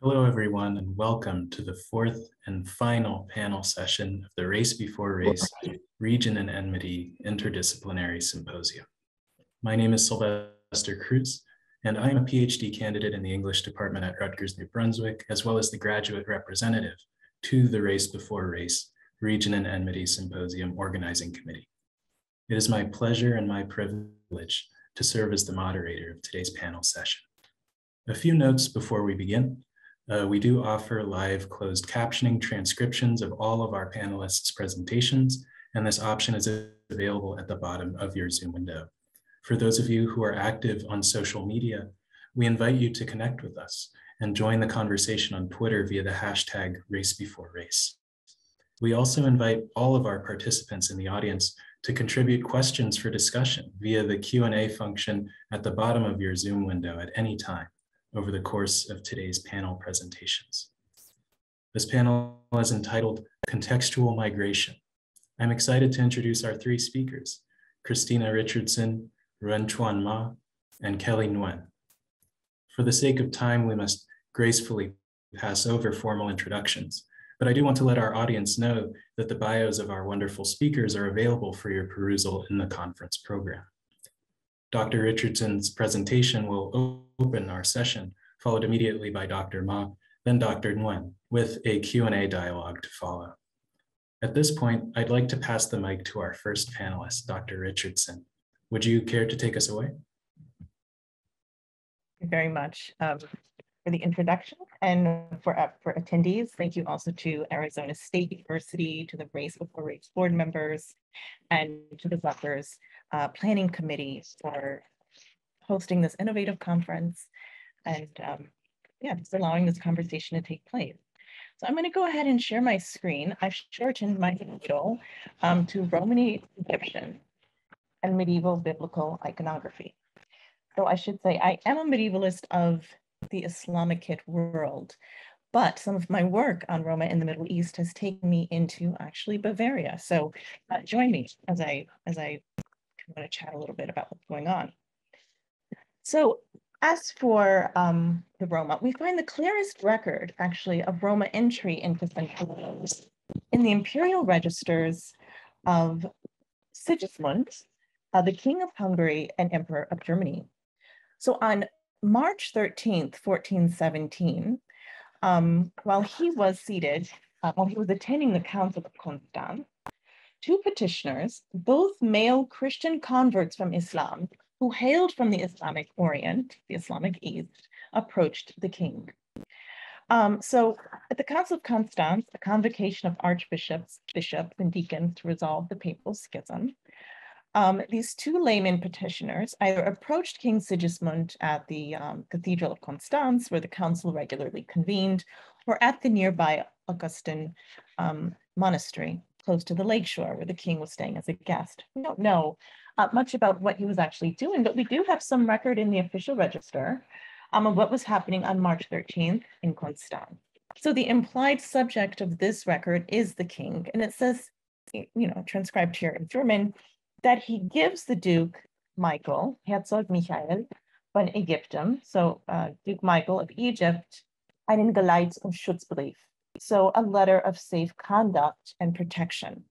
Hello, everyone, and welcome to the fourth and final panel session of the Race Before Race Region and Enmity Interdisciplinary Symposium. My name is Sylvester Cruz, and I am a PhD candidate in the English department at Rutgers, New Brunswick, as well as the graduate representative to the Race Before Race Region and Enmity Symposium Organizing Committee. It is my pleasure and my privilege to serve as the moderator of today's panel session. A few notes before we begin. Uh, we do offer live closed captioning transcriptions of all of our panelists' presentations, and this option is available at the bottom of your Zoom window. For those of you who are active on social media, we invite you to connect with us and join the conversation on Twitter via the hashtag RaceBeforeRace. We also invite all of our participants in the audience to contribute questions for discussion via the Q&A function at the bottom of your Zoom window at any time over the course of today's panel presentations. This panel is entitled Contextual Migration. I'm excited to introduce our three speakers, Kristina Richardson, Ruen-chuan Ma, and Kelly Nguyen. For the sake of time, we must gracefully pass over formal introductions, but I do want to let our audience know that the bios of our wonderful speakers are available for your perusal in the conference program. Dr. Richardson's presentation will open our session, followed immediately by Dr. Ma, then Dr. Nguyen, with a Q&A dialogue to follow. At this point, I'd like to pass the mic to our first panelist, Dr. Richardson. Would you care to take us away? Thank you very much um, for the introduction and for, uh, for attendees. Thank you also to Arizona State University, to the Race Before Race board members, and to the Rutgers uh, Planning Committee for hosting this innovative conference and um, yeah, just allowing this conversation to take place. So I'm going to go ahead and share my screen. I've shortened my title um, to Romani Egyptian and Medieval Biblical Iconography. So I should say I am a medievalist of the Islamicate world, but some of my work on Roma in the Middle East has taken me into actually Bavaria. So uh, join me as I as I want to chat a little bit about what's going on. So as for um, the Roma, we find the clearest record actually of Roma entry into Central in the imperial registers of Sigismund, uh, the King of Hungary and Emperor of Germany. So on March 13th, 1417, um, while he was seated, uh, while he was attending the Council of Constance, two petitioners, both male Christian converts from Islam, who hailed from the Islamic Orient, the Islamic East, approached the king. Um, so at the Council of Constance, a convocation of archbishops, bishops, and deacons to resolve the papal schism, um, these two layman petitioners either approached King Sigismund at the um, Cathedral of Constance, where the council regularly convened, or at the nearby Augustin um, monastery, close to the lakeshore where the king was staying as a guest. We don't know uh, much about what he was actually doing, but we do have some record in the official register um, of what was happening on March 13th in Constance. So the implied subject of this record is the king, and it says, you know, transcribed here in German, that he gives the Duke Michael, Herzog Michael von Ägypten, so uh, Duke Michael of Egypt, einen Geleits- und Schutzbrief, so a letter of safe conduct and protection.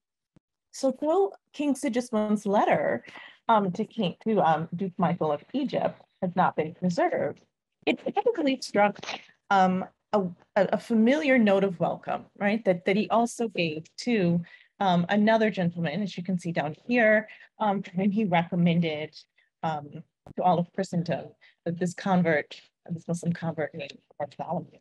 So though King Sigismund's letter um, to King to um, Duke Michael of Egypt has not been preserved, it typically struck um, a, a, familiar note of welcome, right? That, that he also gave to um, another gentleman, as you can see down here, um, when he recommended um, to all of Christendom that this convert, this Muslim convert named Bartholomew.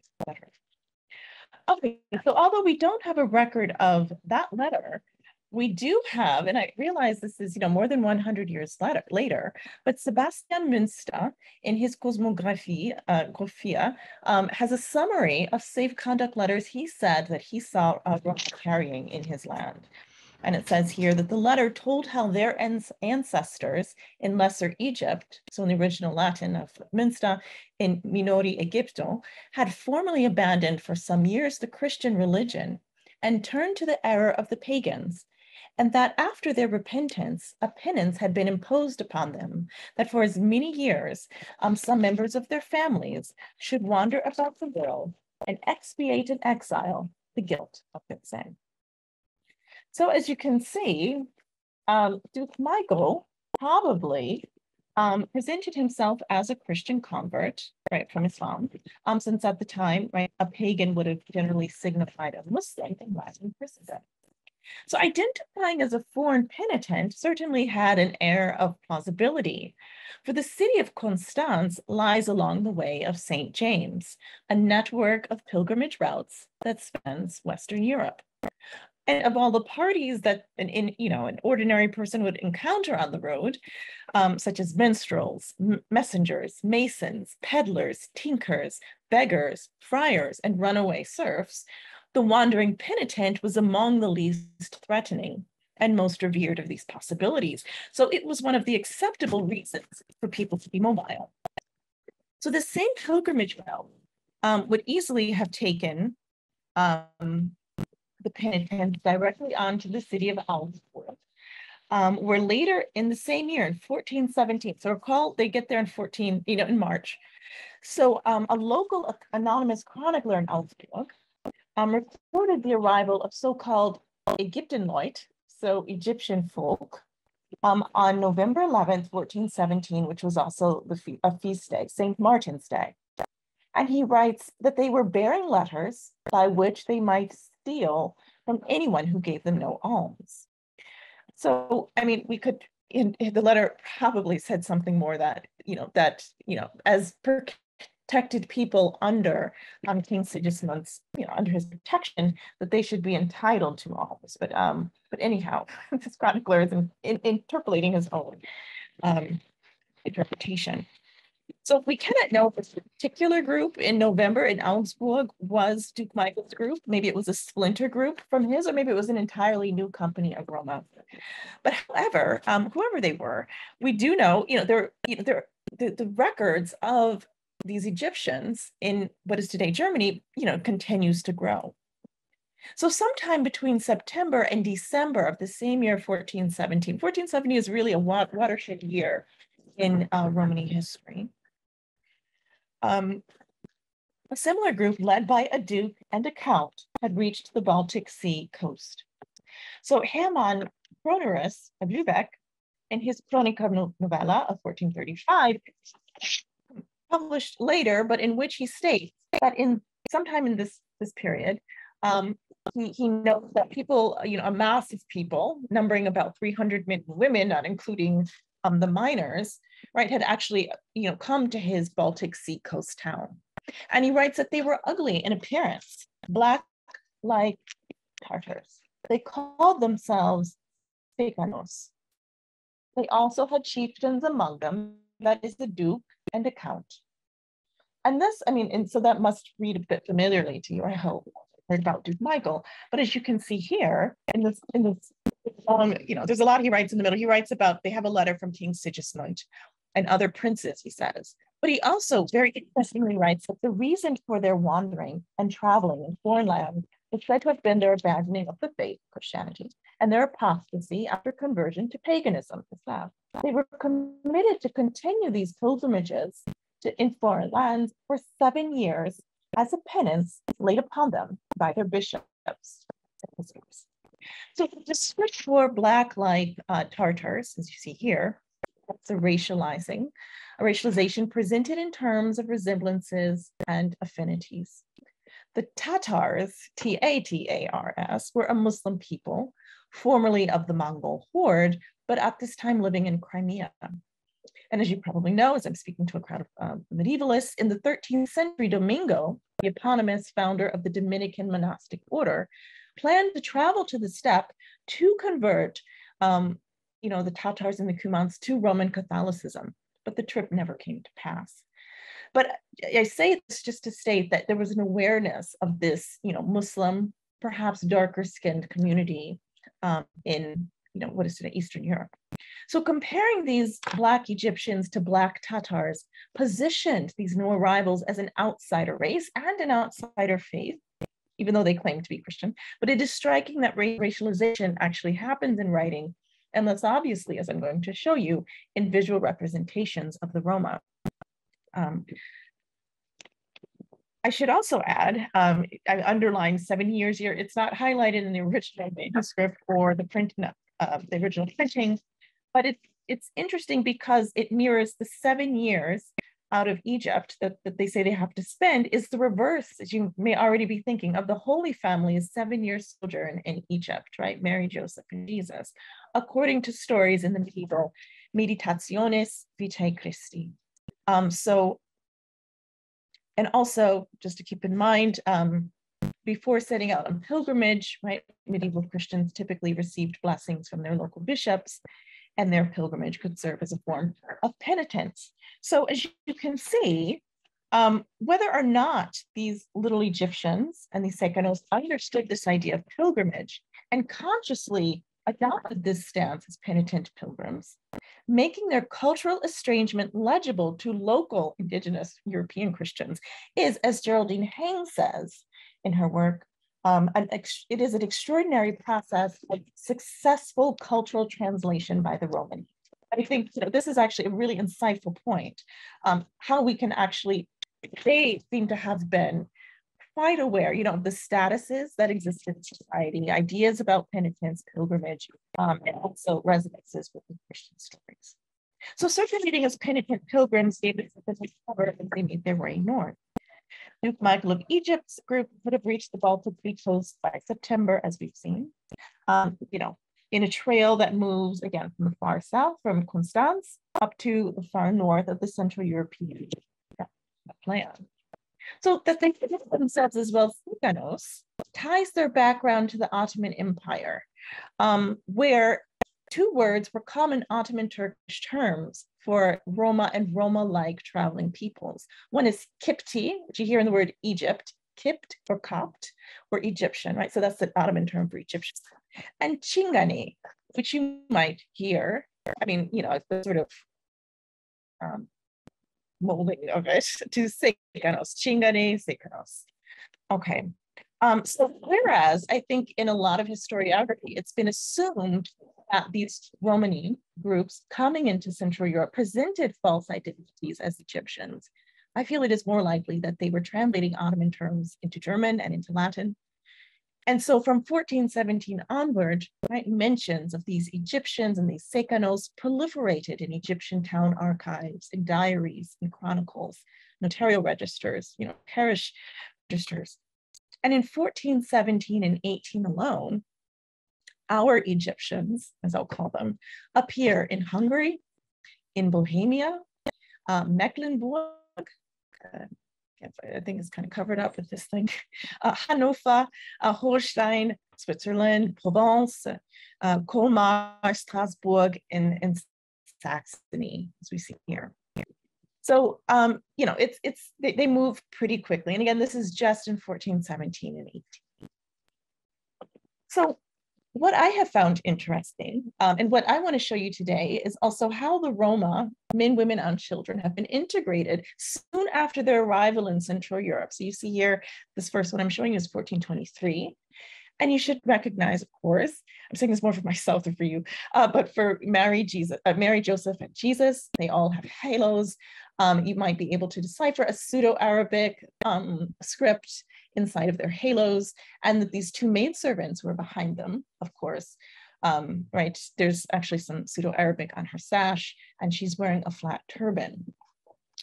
Okay, so although we don't have a record of that letter, we do have, and I realize this is, you know, more than 100 years later, later but Sebastian Münster in his Cosmographie, uh, um, has a summary of safe conduct letters he said that he saw uh, carrying in his land. And it says here that the letter told how their ancestors in Lesser Egypt, so in the original Latin of Münster, in Minori Egypto, had formerly abandoned for some years the Christian religion and turned to the error of the pagans and that after their repentance, a penance had been imposed upon them, that for as many years, um, some members of their families should wander about the world, and expiate in exile the guilt of their sin. So as you can see, um, Duke Michael probably um, presented himself as a Christian convert, right, from Islam, um, since at the time, right, a pagan would have generally signified a Muslim in Latin Christendom. So identifying as a foreign penitent certainly had an air of plausibility, for the city of Constance lies along the way of St. James, a network of pilgrimage routes that spans Western Europe. And of all the parties that an in, you know an ordinary person would encounter on the road, um, such as minstrels, messengers, masons, peddlers, tinkers, beggars, friars, and runaway serfs, the wandering penitent was among the least threatening and most revered of these possibilities. So it was one of the acceptable reasons for people to be mobile. So the same pilgrimage route um, would easily have taken um, the directly onto the city of Augsburg, um, where later in the same year, in 1417, so recall they get there in 14, you know, in March. So um, a local anonymous chronicler in Augsburg um, reported the arrival of so-called Ägyptenleut, so Egyptian folk, um, on November 11th, 1417, which was also the fe a feast day, St. Martin's Day. And he writes that they were bearing letters by which they might steal from anyone who gave them no alms. So, I mean, we could, in, in the letter probably said something more that, you know, that, you know, as protected people under um, King Sigismund's, you know, under his protection, that they should be entitled to this. But um, but anyhow, this chronicler is in, in, interpolating his own um, interpretation. So we cannot know if this particular group in November in Augsburg was Duke Michael's group. Maybe it was a splinter group from his, or maybe it was an entirely new company of Roma. But however, um, whoever they were, we do know, you know, there, you know, there, the, the records of these Egyptians in what is today Germany, you know, continues to grow. So sometime between September and December of the same year, 1417, 1470 is really a watershed year in uh, Romani history. Um, a similar group led by a duke and a count had reached the Baltic Sea coast. So Hermann Cornerus of Lübeck, in his Chronica Novella of 1435, published later, but in which he states that in sometime in this this period, um, he, he notes that people, you know, a mass of people numbering about 300 men and women, not including um, the miners, right, had actually, you know, come to his Baltic Sea coast town. And he writes that they were ugly in appearance, black like Tartars. They called themselves Peganos. They also had chieftains among them, that is the duke and a count. And this, I mean, and so that must read a bit familiarly to you, I hope, heard about Duke Michael. But as you can see here, in this, in this, um, you know, there's a lot he writes in the middle. He writes about, they have a letter from King Sigismund and other princes, he says. But he also very interestingly writes that the reason for their wandering and traveling in foreign lands is said to have been their abandoning of the faith, Christianity, and their apostasy after conversion to paganism, Islam. They were committed to continue these pilgrimages to, in foreign lands for seven years as a penance laid upon them by their bishops. So the search for Black-like uh, Tartars, as you see here, that's a racializing, a racialization presented in terms of resemblances and affinities. The Tatars, T-A-T-A-R-S, were a Muslim people, formerly of the Mongol horde, but at this time living in Crimea. And as you probably know, as I'm speaking to a crowd of uh, medievalists, in the 13th century, Domingo, the eponymous founder of the Dominican monastic order, planned to travel to the steppe to convert, um, you know, the Tatars and the Cumans to Roman Catholicism, but the trip never came to pass. But I say this just to state that there was an awareness of this, you know, Muslim, perhaps darker skinned community um, in, you know, what is today Eastern Europe. So comparing these Black Egyptians to Black Tatars positioned these new arrivals as an outsider race and an outsider faith, even though they claim to be Christian. But it is striking that racialization actually happens in writing, and less obviously, as I'm going to show you, in visual representations of the Roma. Um, I should also add, um, I underlined seven years here. It's not highlighted in the original manuscript or the print, uh, the original printing, but it's it's interesting because it mirrors the seven years out of Egypt that, that they say they have to spend is the reverse, as you may already be thinking, of the Holy Family's seven year sojourn in Egypt, right? Mary, Joseph, and Jesus, according to stories in the medieval Meditationes Vitae Christi. Um, so and also, just to keep in mind, um, before setting out on pilgrimage, right, medieval Christians typically received blessings from their local bishops, and their pilgrimage could serve as a form of penitence. So as you can see, um, whether or not these little Egyptians and these Sekanos understood this idea of pilgrimage and consciously adopted this stance as penitent pilgrims, making their cultural estrangement legible to local indigenous European Christians is, as Geraldine Heng says in her work, um, an it is an extraordinary process of successful cultural translation by the Roman. I think you know, this is actually a really insightful point, um, how we can actually, they seem to have been quite aware, you know, of the statuses that exist in society, ideas about penitence, pilgrimage, um, and also resonances with the Christian stories. So circulating as penitent pilgrims us a cover as they made their way north. Duke Michael of Egypt's group would have reached the Baltic Sea coast by September, as we've seen. Um, you know, in a trail that moves again from the far south, from Constance up to the far north of the Central European plan. So that they present themselves as well Sekanos ties their background to the Ottoman Empire, um, where two words were common Ottoman Turkish terms for Roma and Roma-like traveling peoples. One is Kipti, which you hear in the word Egypt, Kipt or Copt or Egyptian, right? So that's the Ottoman term for Egyptian. And Chingani, which you might hear, I mean, you know, it's the sort of um, molding of it to Sekanos, Chingane, Sekanos. Okay. Um, so whereas I think in a lot of historiography, it's been assumed that these Romani groups coming into Central Europe presented false identities as Egyptians, I feel it is more likely that they were translating Ottoman terms into German and into Latin, and so from 1417 onward, right, mentions of these Egyptians and these Sekanos proliferated in Egyptian town archives, in diaries, in chronicles, notarial registers, you know, parish registers. And in 1417 and 18 alone, our Egyptians, as I'll call them, appear in Hungary, in Bohemia, uh, Mecklenburg, uh, I think it's kind of covered up with this thing. Uh, Hanover, uh, Holstein, Switzerland, Provence, uh, Colmar, Strasbourg, and, and Saxony, as we see here. So, um, you know, it's, it's, they, they move pretty quickly. And again, this is just in 1417 and 18. So what I have found interesting, um, and what I want to show you today is also how the Roma, men, women, and children, have been integrated soon after their arrival in Central Europe. So you see here, this first one I'm showing you is 1423. And you should recognize, of course, I'm saying this more for myself than for you, uh, but for Mary, Jesus, uh, Mary, Joseph, and Jesus, they all have halos. Um, you might be able to decipher a Pseudo-Arabic um, script inside of their halos, and that these two maidservants were behind them, of course. Um, right, there's actually some Pseudo-Arabic on her sash, and she's wearing a flat turban.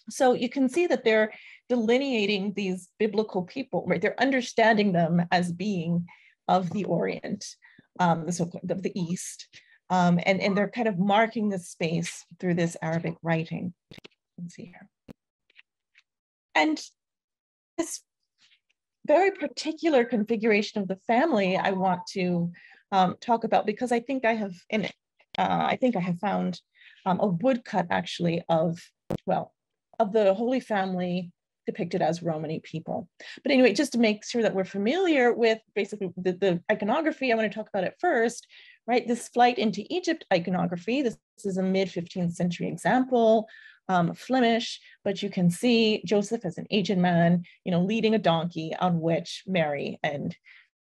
So you can see that they're delineating these biblical people, right? They're understanding them as being of the Orient, um, the so of the East, um, and, and they're kind of marking the space through this Arabic writing. Let's see here. And this very particular configuration of the family I want to um, talk about because I think I have in it, uh, I think I have found um, a woodcut actually of, well, of the Holy Family depicted as Romani people. But anyway, just to make sure that we're familiar with basically the, the iconography, I want to talk about it first, right? This flight into Egypt iconography, this, this is a mid 15th century example um, Flemish, but you can see Joseph as an aged man, you know, leading a donkey on which Mary and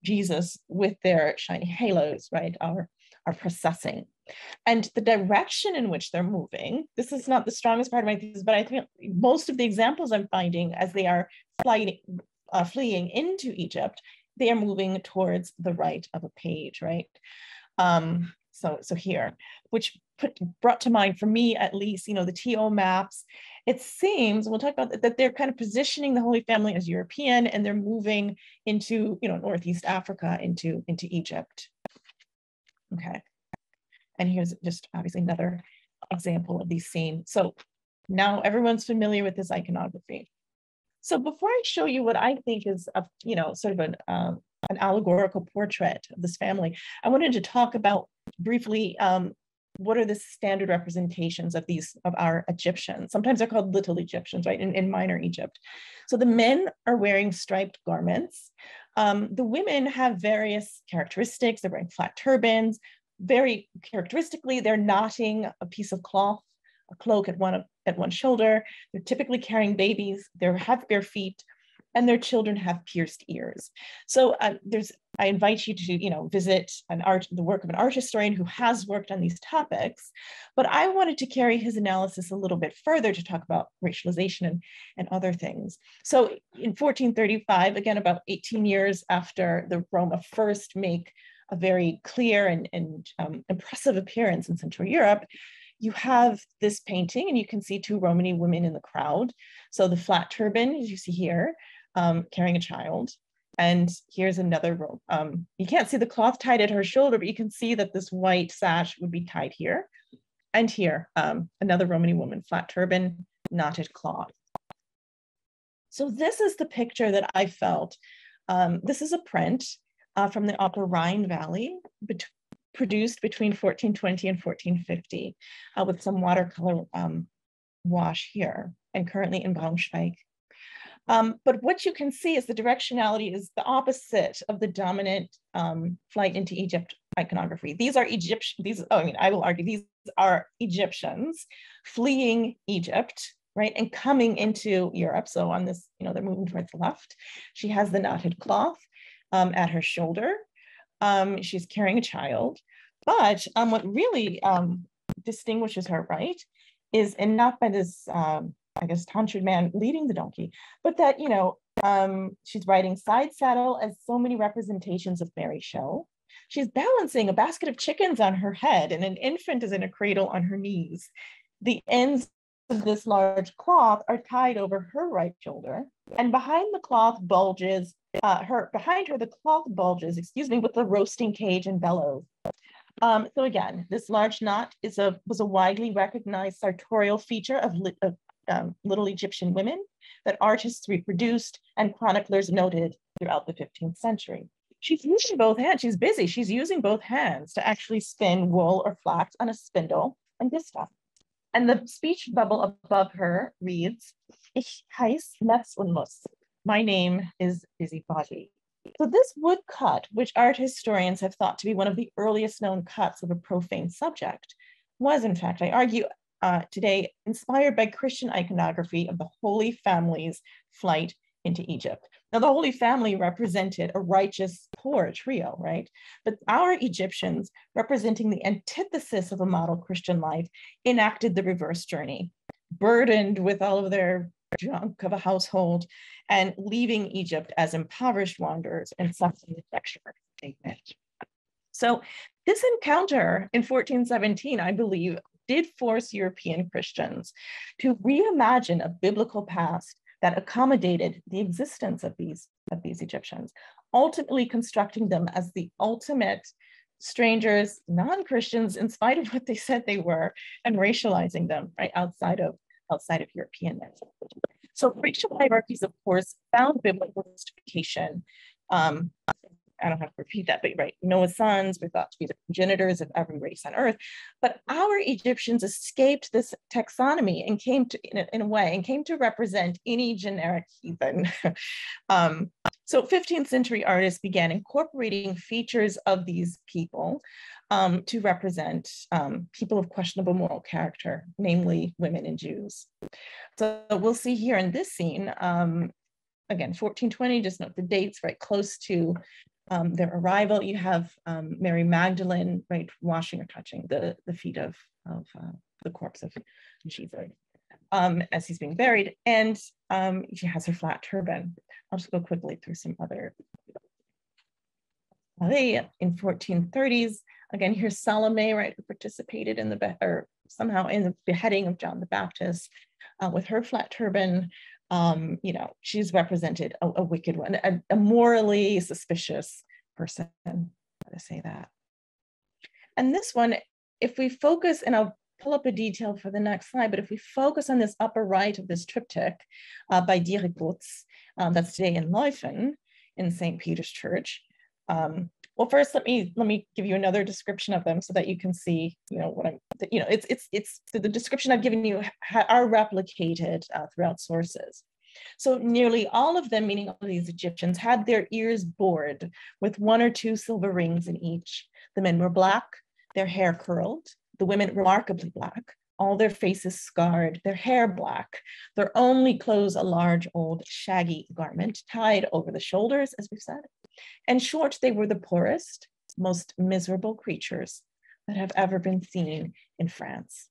Jesus with their shiny halos, right, are, are processing. And the direction in which they're moving, this is not the strongest part of my thesis, but I think most of the examples I'm finding as they are flying, uh, fleeing into Egypt, they are moving towards the right of a page, right? Um, so, so here, which put, brought to mind for me at least, you know, the TO maps, it seems, we'll talk about that, that they're kind of positioning the Holy Family as European and they're moving into, you know, Northeast Africa, into, into Egypt. Okay. And here's just obviously another example of these scenes. So now everyone's familiar with this iconography. So before I show you what I think is a, you know, sort of an, um, an allegorical portrait of this family, I wanted to talk about briefly um, what are the standard representations of these of our Egyptians? Sometimes they're called little Egyptians, right? In, in minor Egypt. So the men are wearing striped garments. Um, the women have various characteristics. They're wearing flat turbans. Very characteristically, they're knotting a piece of cloth, a cloak at one at one shoulder. They're typically carrying babies. They have bare feet and their children have pierced ears. So uh, there's, I invite you to, you know, visit an art, the work of an art historian who has worked on these topics. But I wanted to carry his analysis a little bit further to talk about racialization and, and other things. So in 1435, again, about 18 years after the Roma first make a very clear and, and um, impressive appearance in Central Europe, you have this painting and you can see two Romany women in the crowd. So the flat turban, as you see here, um, carrying a child. And here's another. Um, you can't see the cloth tied at her shoulder, but you can see that this white sash would be tied here. And here, um, another Romany woman, flat turban, knotted cloth. So this is the picture that I felt. Um, this is a print uh, from the Upper Rhine Valley, bet produced between 1420 and 1450, uh, with some watercolor um, wash here, and currently in Braunschweig, um, but what you can see is the directionality is the opposite of the dominant um, flight into Egypt iconography. These are Egyptian, these, oh, I mean, I will argue these are Egyptians fleeing Egypt, right? And coming into Europe. So on this, you know, they're moving towards the left. She has the knotted cloth um, at her shoulder. Um, she's carrying a child. But um, what really um, distinguishes her, right, is, and not by this um, I guess, tonsured man leading the donkey, but that, you know, um, she's riding side saddle as so many representations of Mary show. She's balancing a basket of chickens on her head and an infant is in a cradle on her knees. The ends of this large cloth are tied over her right shoulder and behind the cloth bulges, uh, her behind her, the cloth bulges, excuse me, with the roasting cage and bellows. Um, so again, this large knot is a was a widely recognized sartorial feature of, of, um, Little Egyptian women that artists reproduced and chroniclers noted throughout the 15th century. She's using both hands, she's busy, she's using both hands to actually spin wool or flax on a spindle and distaff. And the speech bubble above her reads, Ich heiß Nefs und Muss. My name is Busy Body. So this woodcut, which art historians have thought to be one of the earliest known cuts of a profane subject, was in fact, I argue, uh, today inspired by Christian iconography of the Holy Family's flight into Egypt. Now, the Holy Family represented a righteous, poor trio, right? But our Egyptians, representing the antithesis of a model Christian life, enacted the reverse journey, burdened with all of their junk of a household and leaving Egypt as impoverished wanderers and suffering the texture. So this encounter in 1417, I believe, did force European Christians to reimagine a biblical past that accommodated the existence of these, of these Egyptians, ultimately constructing them as the ultimate strangers, non-Christians, in spite of what they said they were, and racializing them right outside of outside of Europeanness. So racial hierarchies, of course, found biblical justification um, I don't have to repeat that, but you're right, Noah's sons were thought to be the progenitors of every race on earth. But our Egyptians escaped this taxonomy and came to, in a, in a way, and came to represent any generic heathen. um, so 15th century artists began incorporating features of these people um, to represent um, people of questionable moral character, namely women and Jews. So we'll see here in this scene, um, again, 1420, just note the dates right close to um, their arrival. You have um, Mary Magdalene, right, washing or touching the, the feet of, of uh, the corpse of Jesus. um, as he's being buried, and um, she has her flat turban. I'll just go quickly through some other. In 1430s, again, here's Salome, right, who participated in the, or somehow in the beheading of John the Baptist uh, with her flat turban. Um, you know, she's represented a, a wicked one, a, a, morally suspicious person. How to say that. And this one, if we focus, and I'll pull up a detail for the next slide, but if we focus on this upper right of this triptych uh, by Dieric Bouts, um, that's today in Leuven in St. Peter's Church, um, well, first, let me let me give you another description of them so that you can see, you know, what I'm, you know, it's it's it's the description I've given you are replicated uh, throughout sources. So nearly all of them, meaning all of these Egyptians, had their ears bored with one or two silver rings in each. The men were black, their hair curled, the women remarkably black, all their faces scarred, their hair black, their only clothes a large old shaggy garment tied over the shoulders, as we've said, in short, they were the poorest, most miserable creatures that have ever been seen in France.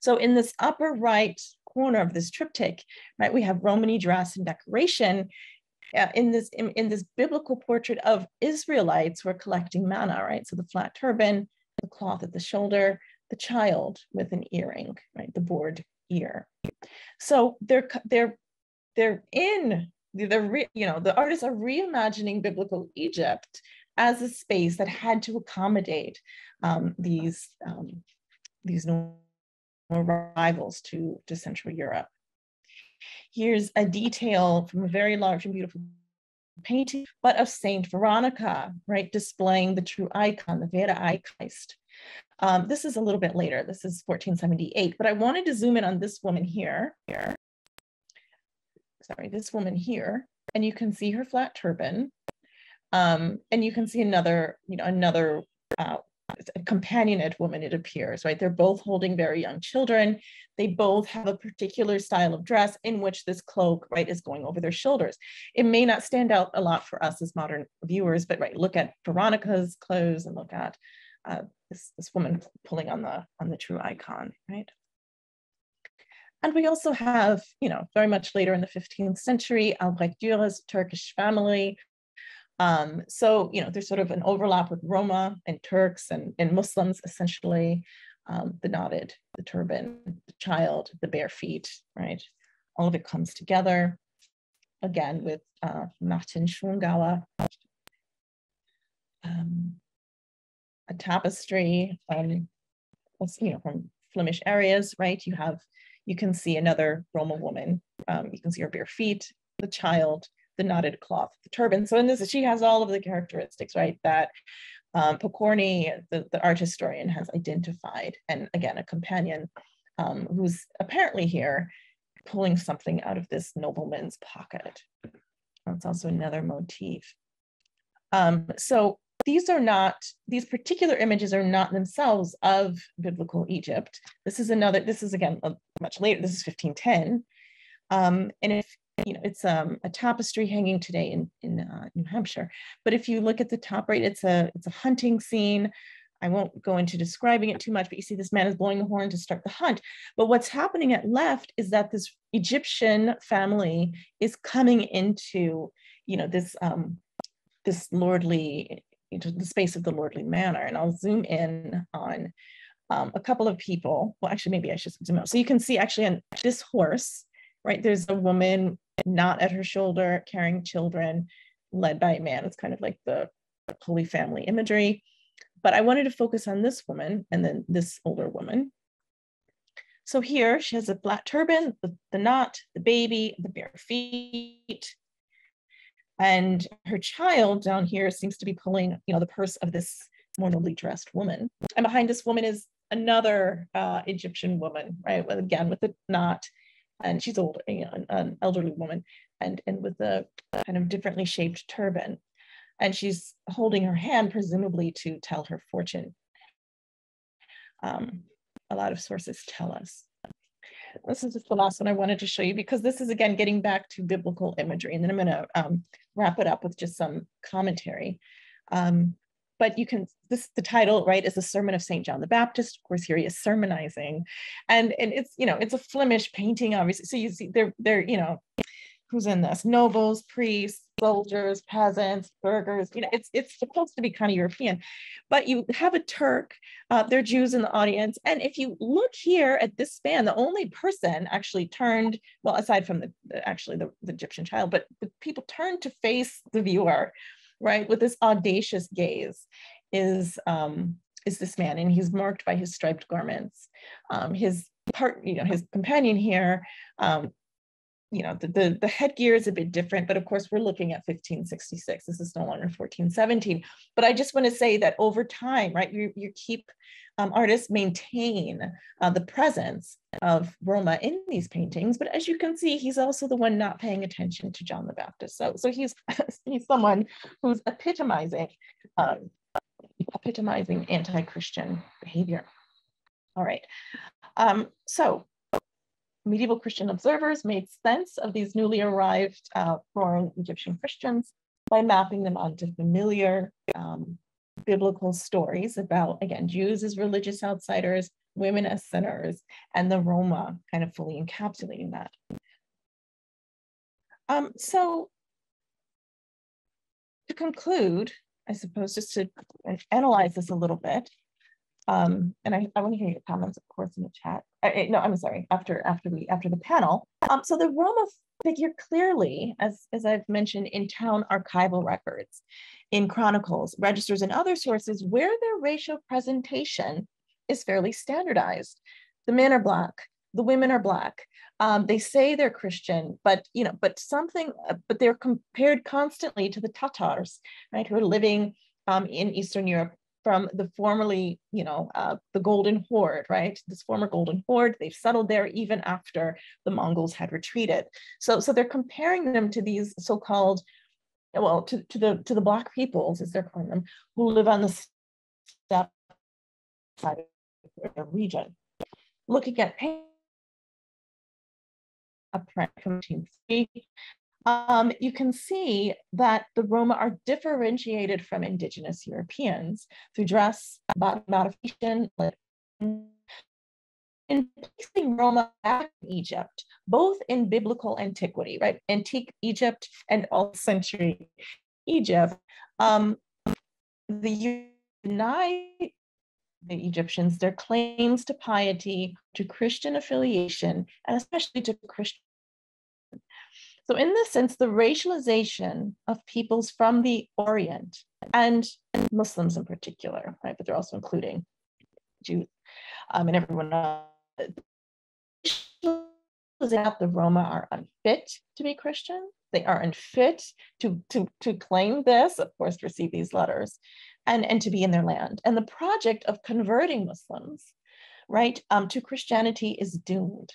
So in this upper right corner of this triptych, right, we have Romany dress and decoration. Uh, in this in, in, this biblical portrait of Israelites who are collecting manna, right? So the flat turban, the cloth at the shoulder, the child with an earring, right? The bored ear. So they're they're they're in the re, you know the artists are reimagining biblical Egypt as a space that had to accommodate um, these um, these new arrivals to to Central Europe. Here's a detail from a very large and beautiful painting, but of Saint Veronica, right, displaying the true icon, the Vera Eichgeist. Um, this is a little bit later. This is 1478, but I wanted to zoom in on this woman here. here sorry, this woman here, and you can see her flat turban. Um, and you can see another, you know, another uh, companionate woman, it appears, right? They're both holding very young children. They both have a particular style of dress in which this cloak, right, is going over their shoulders. It may not stand out a lot for us as modern viewers, but right, look at Veronica's clothes and look at uh, this, this woman pulling on the on the true icon, right? And we also have, you know, very much later in the 15th century, Albrecht Dürer's Turkish family. Um, so, you know, there's sort of an overlap with Roma and Turks and, and Muslims, essentially, um, the knotted, the turban, the child, the bare feet, right? All of it comes together, again, with uh, Martin Schongauer. Um, a tapestry, um, you know, from Flemish areas, right? You have you can see another Roma woman. Um, you can see her bare feet, the child, the knotted cloth, the turban. So in this, she has all of the characteristics, right, that um, Pokorny, the, the art historian, has identified. And again, a companion um, who's apparently here pulling something out of this nobleman's pocket. That's also another motif. Um, so these are not, these particular images are not themselves of biblical Egypt. This is another, this is again, much later, this is 1510. Um, and if, you know, it's um, a tapestry hanging today in, in uh, New Hampshire. But if you look at the top right, it's a, it's a hunting scene. I won't go into describing it too much, but you see this man is blowing the horn to start the hunt. But what's happening at left is that this Egyptian family is coming into, you know, this um, this lordly into the space of the lordly manor. And I'll zoom in on um, a couple of people. Well, actually, maybe I should zoom out. So you can see actually on this horse, right? There's a woman not at her shoulder carrying children led by a man. It's kind of like the Holy Family imagery. But I wanted to focus on this woman and then this older woman. So here she has a flat turban, the, the knot, the baby, the bare feet, and her child down here seems to be pulling, you know, the purse of this more nobly dressed woman. And behind this woman is another uh, Egyptian woman, right? again, with a knot, and she's older, you know, an, an elderly woman, and and with a kind of differently shaped turban, and she's holding her hand, presumably to tell her fortune. Um, a lot of sources tell us. This is just the last one I wanted to show you because this is again getting back to biblical imagery, and then I'm going to um, wrap it up with just some commentary. Um, but you can this the title right is the sermon of saint john the baptist. Of course here he is sermonizing. And and it's you know it's a flemish painting obviously. So you see they're they're you know who's in this? Nobles priests soldiers peasants burghers you know it's it's supposed to be kind of european. But you have a turk uh, they're jews in the audience. And if you look here at this span the only person actually turned well aside from the, the actually the, the egyptian child but the people turned to face the viewer right with this audacious gaze is um is this man and he's marked by his striped garments. Um his part you know his companion here um you know, the, the, the, headgear is a bit different, but of course we're looking at 1566. This is no longer 1417. But I just want to say that over time, right, you, you keep um, artists maintain uh, the presence of Roma in these paintings. But as you can see, he's also the one not paying attention to John the Baptist. So, so he's, he's someone who's epitomizing, um, epitomizing anti-Christian behavior. All right. Um, so medieval Christian observers made sense of these newly arrived uh, foreign Egyptian Christians by mapping them onto familiar um, biblical stories about, again, Jews as religious outsiders, women as sinners, and the Roma kind of fully encapsulating that. Um, so to conclude, I suppose just to analyze this a little bit, um, and I, I want to hear your comments, of course, in the chat. I, no, I'm sorry. After after we after the panel, um, so the Roma figure clearly, as as I've mentioned, in town archival records, in chronicles, registers, and other sources where their racial presentation is fairly standardized. The men are black, the women are black. Um, they say they're Christian, but you know, but something, but they're compared constantly to the Tatars, right, who are living um, in Eastern Europe from the formerly, you know, uh, the Golden Horde, right? This former Golden Horde, they've settled there even after the Mongols had retreated. So, so they're comparing them to these so-called, well, to, to the to the Black peoples, as they're calling them, who live on the steppe side of the region. Looking at a print from 1903, um, you can see that the Roma are differentiated from indigenous Europeans through dress, body modification, in placing Roma back in Egypt, both in biblical antiquity, right? Antique Egypt and all century Egypt, um, the unite the Egyptians their claims to piety, to Christian affiliation, and especially to Christian so, in this sense, the racialization of peoples from the Orient and Muslims in particular, right, but they're also including Jews um, and everyone else, that the Roma are unfit to be Christian. They are unfit to, to, to claim this, of course, to receive these letters and, and to be in their land. And the project of converting Muslims, right, um, to Christianity is doomed.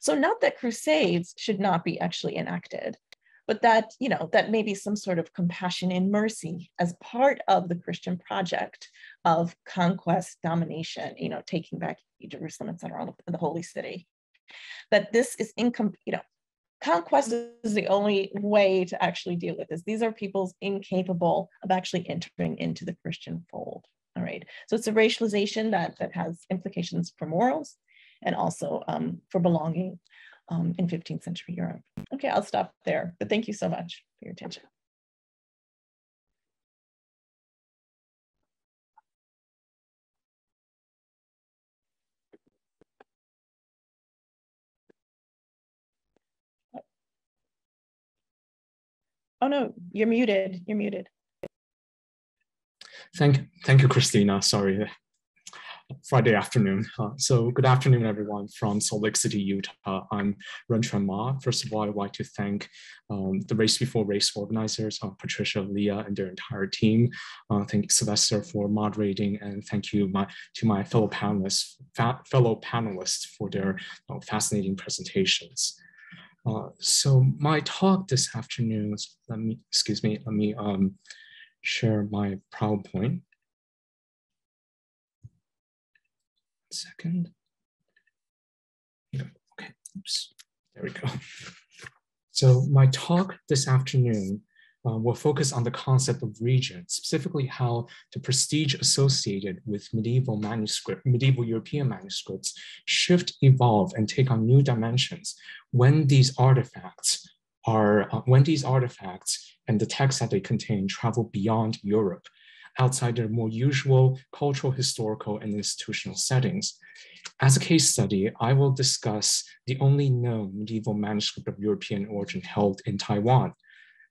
So not that crusades should not be actually enacted, but that, you know, that maybe some sort of compassion and mercy as part of the Christian project of conquest, domination, you know, taking back Jerusalem, et cetera, the holy city. That this is income, you know, conquest is the only way to actually deal with this. These are peoples incapable of actually entering into the Christian fold. All right. So it's a racialization that, that has implications for morals, and also um, for belonging um, in 15th century Europe. Okay, I'll stop there, but thank you so much for your attention. Oh no, you're muted, you're muted. Thank, thank you, Kristina. Sorry, Friday afternoon. Uh, so good afternoon, everyone from Salt Lake City, Utah. I'm Ruen-chuan Ma. First of all, I'd like to thank um, the Race Before Race organizers, uh, Patricia, Leah, and their entire team. Uh, thank Sylvester for moderating, and thank you my, to my fellow panelists, fellow panelists for their uh, fascinating presentations. Uh, so my talk this afternoon, let me, excuse me, let me um, share my PowerPoint. Second. Okay, oops, there we go. So my talk this afternoon uh, will focus on the concept of region, specifically how the prestige associated with medieval manuscript, medieval European manuscripts shift, evolve, and take on new dimensions when these artifacts are, uh, when these artifacts and the texts that they contain travel beyond Europe, outside their more usual cultural, historical, and institutional settings. As a case study, I will discuss the only known medieval manuscript of European origin held in Taiwan,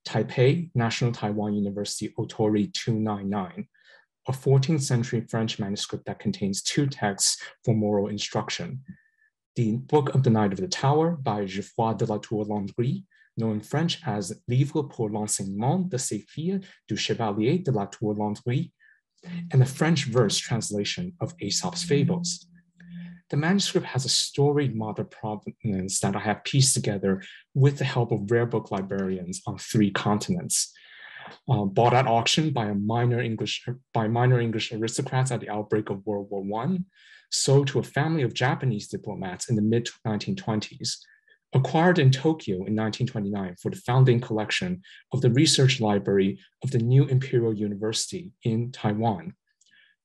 Taipei National Taiwan University Otori 299, a 14th century French manuscript that contains two texts for moral instruction. The Book of the Knight of the Tower by Geoffroy de la Tour Landry, known in French as Livre pour l'enseignement de ses filles du Chevalier de la Tour Landry, and the French verse translation of Aesop's Fables. The manuscript has a storied mother provenance that I have pieced together with the help of rare book librarians on three continents. Uh, bought at auction by a minor English by minor English aristocrats at the outbreak of World War I, sold to a family of Japanese diplomats in the mid 1920s, acquired in Tokyo in 1929 for the founding collection of the research library of the New Imperial University in Taiwan,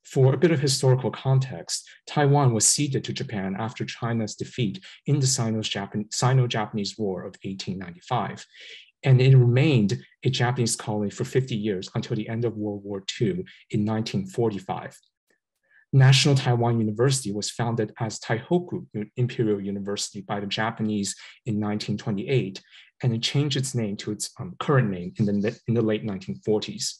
for a bit of historical context, Taiwan was ceded to Japan after China's defeat in the Sino-Japanese War of 1895, and it remained a Japanese colony for 50 years until the end of World War II in 1945. National Taiwan University was founded as Taihoku Imperial University by the Japanese in 1928, and it changed its name to its um, current name in the, in the late 1940s.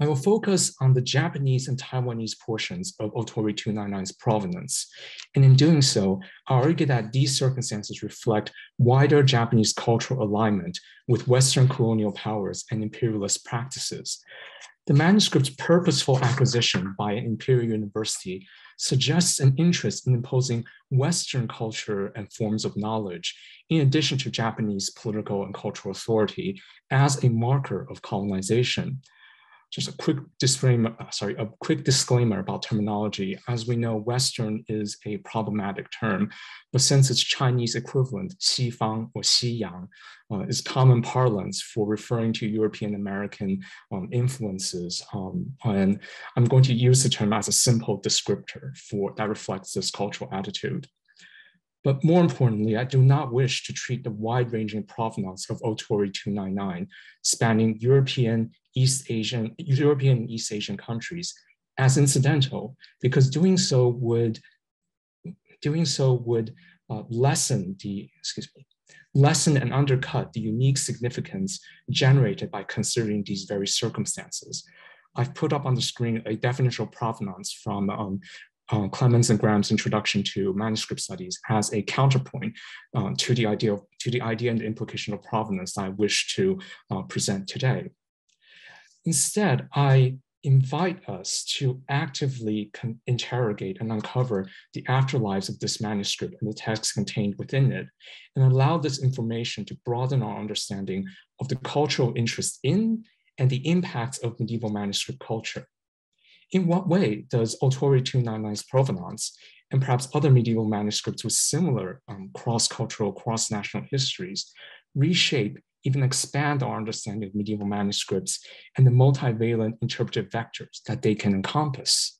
I will focus on the Japanese and Taiwanese portions of Otori 299's provenance. And in doing so, I argue that these circumstances reflect wider Japanese cultural alignment with Western colonial powers and imperialist practices. The manuscript's purposeful acquisition by an imperial university suggests an interest in imposing Western culture and forms of knowledge, in addition to Japanese political and cultural authority, as a marker of colonization just a quick disclaimer, uh, sorry, a quick disclaimer about terminology. As we know, Western is a problematic term, but since its Chinese equivalent, 西方 or 西洋, uh, is common parlance for referring to European American um, influences. Um, and I'm going to use the term as a simple descriptor for that reflects this cultural attitude. But more importantly, I do not wish to treat the wide-ranging provenance of Otori 299, spanning European, East Asian, European and East Asian countries as incidental, because doing so would, doing so would uh, lessen the, excuse me, lessen and undercut the unique significance generated by considering these very circumstances. I've put up on the screen a definition of provenance from um, uh, Clemens and Graham's introduction to manuscript studies as a counterpoint uh, to the idea of, to the idea and the implication of provenance that I wish to uh, present today. Instead, I invite us to actively interrogate and uncover the afterlives of this manuscript and the texts contained within it, and allow this information to broaden our understanding of the cultural interest in and the impacts of medieval manuscript culture. In what way does Otori 299's provenance and perhaps other medieval manuscripts with similar um, cross-cultural, cross-national histories reshape, even expand our understanding of medieval manuscripts and the multivalent interpretive vectors that they can encompass?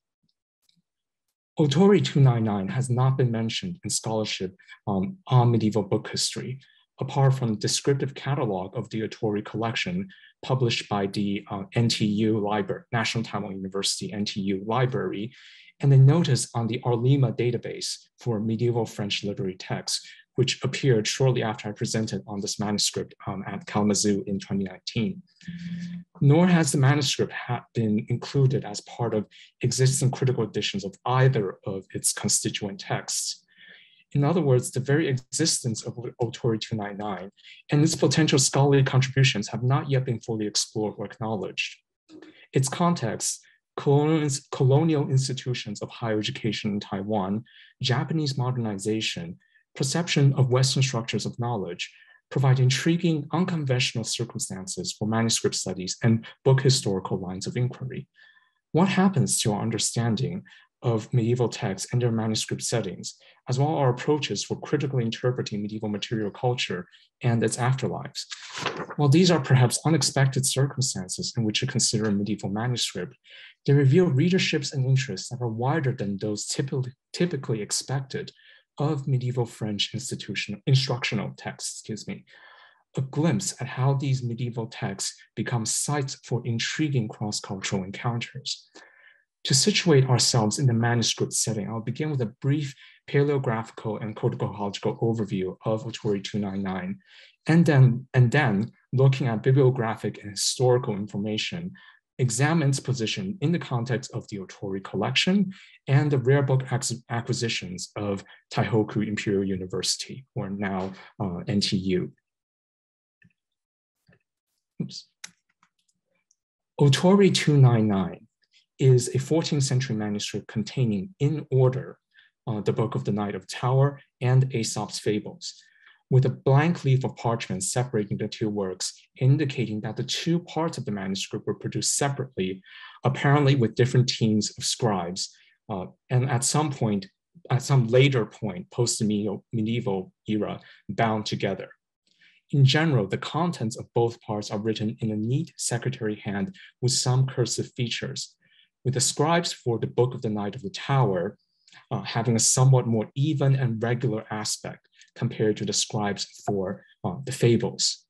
Otori 299 has not been mentioned in scholarship um, on medieval book history, apart from the descriptive catalog of the Otori collection published by the uh, NTU Library, National Taiwan University NTU Library, and then notice on the Arlima database for medieval French literary texts, which appeared shortly after I presented on this manuscript um, at Kalamazoo in 2019. Nor has the manuscript been included as part of existing critical editions of either of its constituent texts. In other words, the very existence of Otori 299 and its potential scholarly contributions have not yet been fully explored or acknowledged. Its context, colonial institutions of higher education in Taiwan, Japanese modernization, perception of Western structures of knowledge, provide intriguing, unconventional circumstances for manuscript studies and book historical lines of inquiry. What happens to our understanding of medieval texts and their manuscript settings, as well as our approaches for critically interpreting medieval material culture and its afterlives. While these are perhaps unexpected circumstances in which to consider a medieval manuscript, they reveal readerships and interests that are wider than those typically, typically expected of medieval French institutional instructional texts, excuse me, a glimpse at how these medieval texts become sites for intriguing cross-cultural encounters. To situate ourselves in the manuscript setting, I'll begin with a brief paleographical and codicological overview of Otori 299, and then, and then looking at bibliographic and historical information, examine its position in the context of the Otori collection and the rare book acquisitions of Taihoku Imperial University, or now uh, NTU. Oops. Otori 299 is a 14th century manuscript containing in order uh, the Book of the Knight of Tower and Aesop's Fables, with a blank leaf of parchment separating the two works, indicating that the two parts of the manuscript were produced separately, apparently with different teams of scribes, uh, and at some point, at some later point, post-medieval era, bound together. In general, the contents of both parts are written in a neat secretary hand with some cursive features, with the scribes for the Book of the Knight of the Tower uh, having a somewhat more even and regular aspect compared to the scribes for uh, the fables.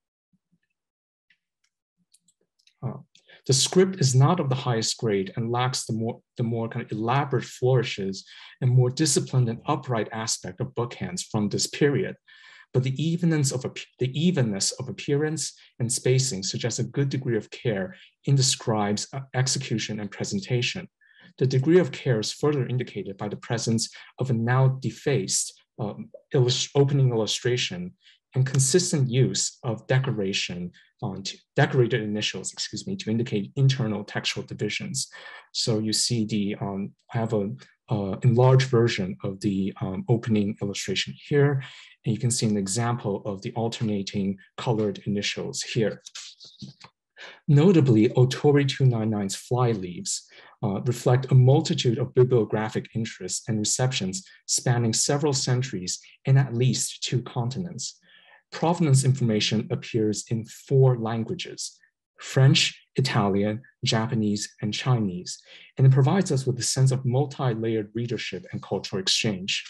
Uh, the script is not of the highest grade and lacks the more, the more kind of elaborate flourishes and more disciplined and upright aspect of bookhands from this period, but the evenness of, the evenness of appearance and spacing suggests a good degree of care in the scribe's uh, execution and presentation. The degree of care is further indicated by the presence of a now defaced um, illust opening illustration and consistent use of decoration on decorated initials, excuse me, to indicate internal textual divisions. So you see the, um, I have a uh, enlarged version of the um, opening illustration here. And you can see an example of the alternating colored initials here. Notably, Otori 299's fly leaves uh, reflect a multitude of bibliographic interests and receptions spanning several centuries and at least two continents. Provenance information appears in four languages, French, Italian, Japanese, and Chinese, and it provides us with a sense of multi-layered readership and cultural exchange.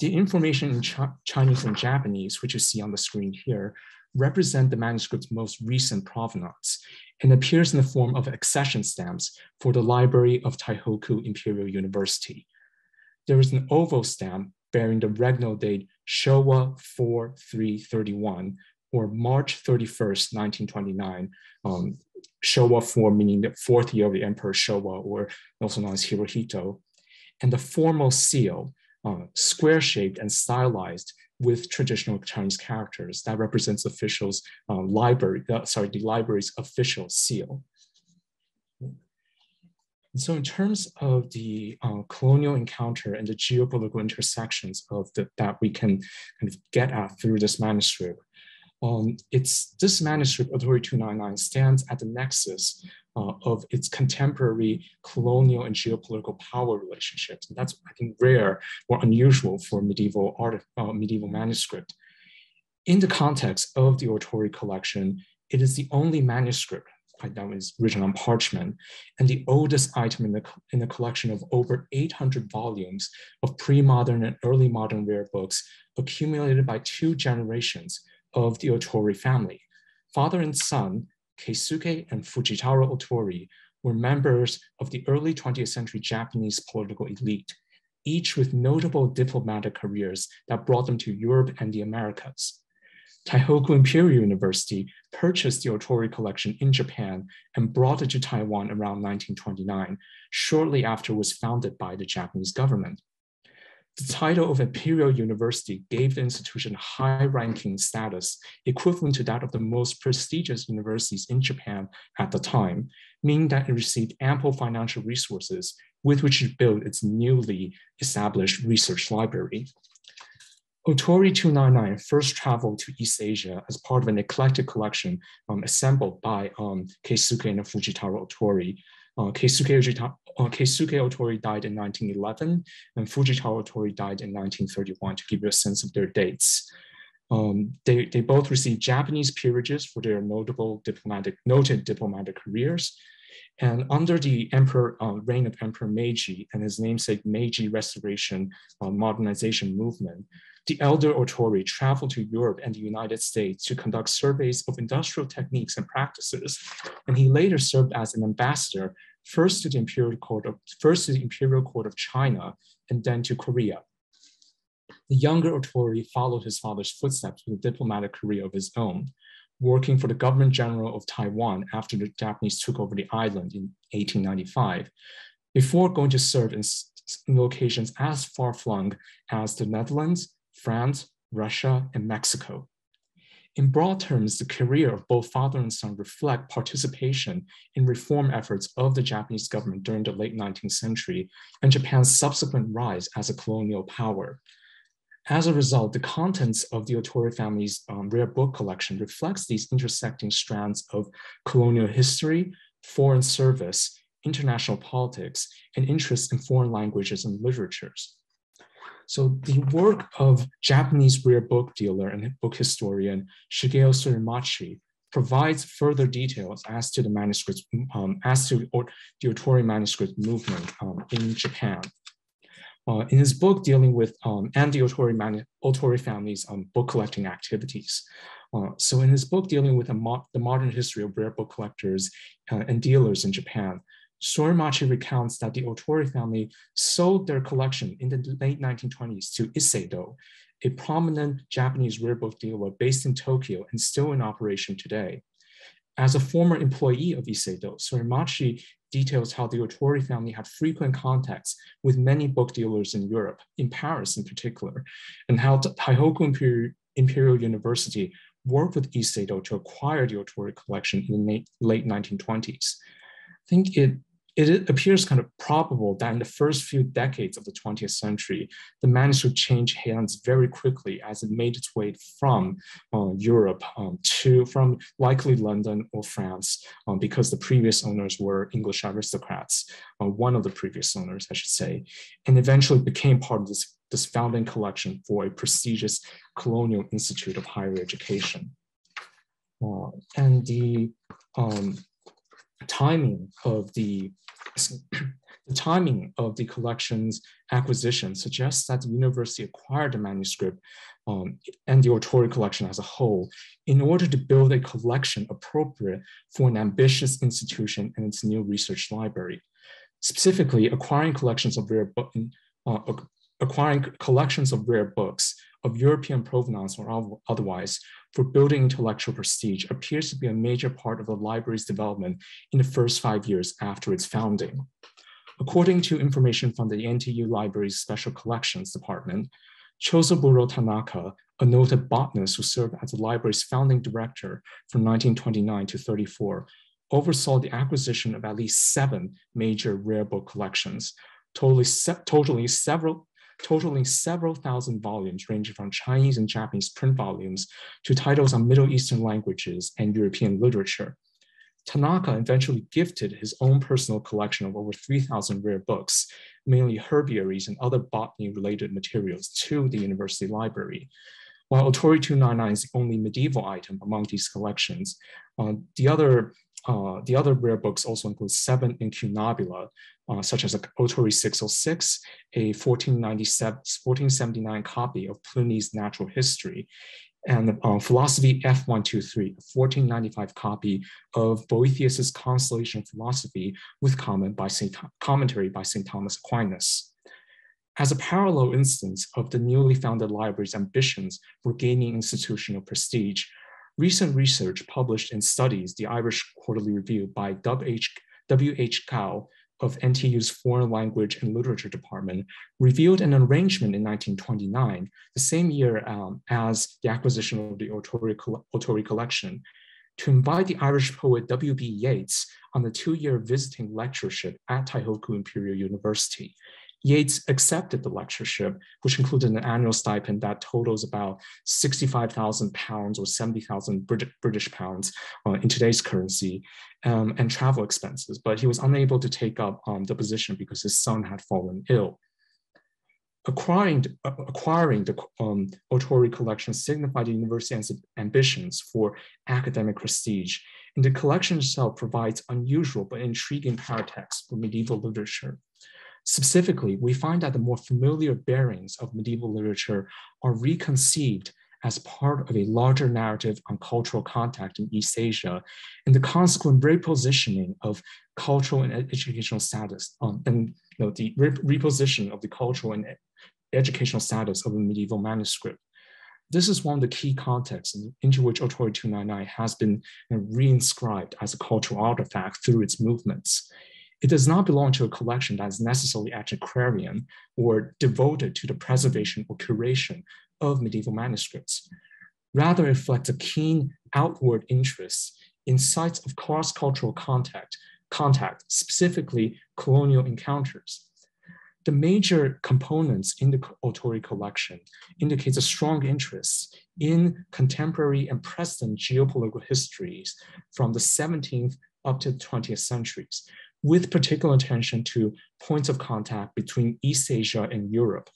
The information in Ch Chinese and Japanese, which you see on the screen here, represent the manuscript's most recent provenance and appears in the form of accession stamps for the Library of Taihoku Imperial University. There is an oval stamp bearing the regnal date Showa 4331 or March 31st, 1929. Um, Showa 4 meaning the fourth year of the Emperor Showa or also known as Hirohito. And the formal seal, uh, square shaped and stylized with traditional Chinese characters that represents officials uh, library, uh, sorry, the library's official seal. And so in terms of the uh, colonial encounter and the geopolitical intersections of the, that we can kind of get at through this manuscript, um, it's this manuscript, Otori 299, stands at the nexus uh, of its contemporary colonial and geopolitical power relationships. And that's, I think, rare or unusual for medieval art, uh, medieval manuscript. In the context of the Otori collection, it is the only manuscript that was written on parchment and the oldest item in the, in the collection of over 800 volumes of pre-modern and early modern rare books accumulated by two generations of the Otori family. Father and son Keisuke and Fujitaro Otori were members of the early 20th century Japanese political elite, each with notable diplomatic careers that brought them to Europe and the Americas. Taihoku Imperial University purchased the Otori collection in Japan and brought it to Taiwan around 1929, shortly after it was founded by the Japanese government. The title of Imperial University gave the institution high-ranking status, equivalent to that of the most prestigious universities in Japan at the time, meaning that it received ample financial resources with which to build its newly established research library. Otori 299 first traveled to East Asia as part of an eclectic collection um, assembled by um, Keisuke and Fujitaro Otori Uh, Keisuke, uh, Otori died in 1911 and Fujita Otori died in 1931 to give you a sense of their dates. Um, they, they both received Japanese peerages for their notable diplomatic, noted diplomatic careers. And under the emperor uh, reign of Emperor Meiji and his namesake Meiji Restoration uh, Modernization Movement, the elder Otori traveled to Europe and the United States to conduct surveys of industrial techniques and practices. And he later served as an ambassador, first to the Imperial Court of, first to the Imperial Court of China, and then to Korea. The younger Otori followed his father's footsteps with a diplomatic career of his own, working for the government general of Taiwan after the Japanese took over the island in 1895, before going to serve in, locations as far-flung as the Netherlands, France, Russia, and Mexico. In broad terms, the career of both father and son reflect participation in reform efforts of the Japanese government during the late 19th century and Japan's subsequent rise as a colonial power. As a result, the contents of the Otori family's um, rare book collection reflects these intersecting strands of colonial history, foreign service, international politics, and interest in foreign languages and literatures. So the work of Japanese rare book dealer and book historian Shigeo Sorimachi provides further details as to the manuscripts, um, as to the Otori manuscript movement um, in Japan. Uh, in his book dealing with um, and the Otori, Otori family's um, book collecting activities. Uh, so in his book dealing with mo the modern history of rare book collectors uh, and dealers in Japan, Sorimachi recounts that the Otori family sold their collection in the late 1920s to Isseido, a prominent Japanese rare book dealer based in Tokyo and still in operation today. As a former employee of Isseido, Sorimachi details how the Otori family had frequent contacts with many book dealers in Europe, in Paris in particular, and how Taihoku Imperial, Imperial University worked with Isseido to acquire the Otori collection in the late 1920s. I think it it appears kind of probable that in the first few decades of the 20th century, the manuscript changed hands very quickly as it made its way from uh, Europe um, to, from likely London or France, um, because the previous owners were English aristocrats, uh, one of the previous owners, I should say, and eventually became part of this, this founding collection for a prestigious colonial institute of higher education. Uh, and the um, timing of the the timing of the collection's acquisition suggests that the university acquired the manuscript um, and the Otori collection as a whole in order to build a collection appropriate for an ambitious institution and its new research library. Specifically, acquiring collections of rare uh, acquiring collections of rare books of European provenance or otherwise for building intellectual prestige appears to be a major part of the library's development in the first five years after its founding. According to information from the NTU Library's Special Collections Department, Chozaburo Tanaka, a noted botanist who served as the library's founding director from 1929 to 34, oversaw the acquisition of at least seven major rare book collections, totaling, se totaling several totaling several thousand volumes ranging from Chinese and Japanese print volumes to titles on Middle Eastern languages and European literature. Tanaka eventually gifted his own personal collection of over 3,000 rare books, mainly herbiaries and other botany-related materials to the university library. While Otori 299 is the only medieval item among these collections, uh, the other uh, the other rare books also include seven incunabula, uh, such as a Otori 606, a 1479 copy of Pliny's Natural History, and uh, Philosophy F123, a 1495 copy of Boethius's Consolation Philosophy with comment by Saint, commentary by St. Thomas Aquinas. As a parallel instance of the newly founded library's ambitions for gaining institutional prestige, recent research published in Studies, the Irish Quarterly Review by W.H. Gow of NTU's Foreign Language and Literature Department revealed an arrangement in 1929, the same year um, as the acquisition of the Otori collection, to invite the Irish poet W.B. Yeats on a two-year visiting lectureship at Taihoku Imperial University. Yeats accepted the lectureship, which included an annual stipend that totals about 65,000 pounds or 70,000 British pounds uh, in today's currency, um, and travel expenses. But he was unable to take up um, the position because his son had fallen ill. Acquiring, uh, acquiring the um, Otori collection signified the university's ambitions for academic prestige, and the collection itself provides unusual but intriguing paratexts for medieval literature. Specifically, we find that the more familiar bearings of medieval literature are reconceived as part of a larger narrative on cultural contact in East Asia and the consequent repositioning of cultural and educational status um, and you know, the reposition of the cultural and educational status of a medieval manuscript. This is one of the key contexts into which Otori 299 has been reinscribed as a cultural artifact through its movements. It does not belong to a collection that is necessarily antiquarian or devoted to the preservation or curation of medieval manuscripts. Rather, it reflects a keen outward interest in sites of cross-cultural contact, contact, specifically colonial encounters. The major components in the Otori collection indicates a strong interest in contemporary and present geopolitical histories from the 17th up to the 20th centuries, with particular attention to points of contact between East Asia and Europe.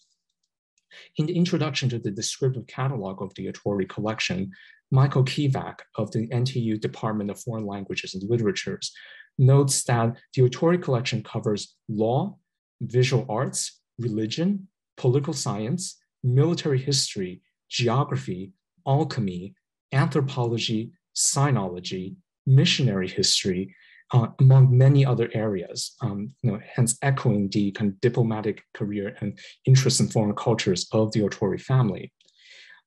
In the introduction to the descriptive catalog of the Otori collection, Michael Keevak of the NTU Department of Foreign Languages and Literatures notes that the Otori collection covers law, visual arts, religion, political science, military history, geography, alchemy, anthropology, sinology, missionary history, uh, among many other areas, um, you know, hence echoing the kind of diplomatic career and interests in foreign cultures of the Otori family.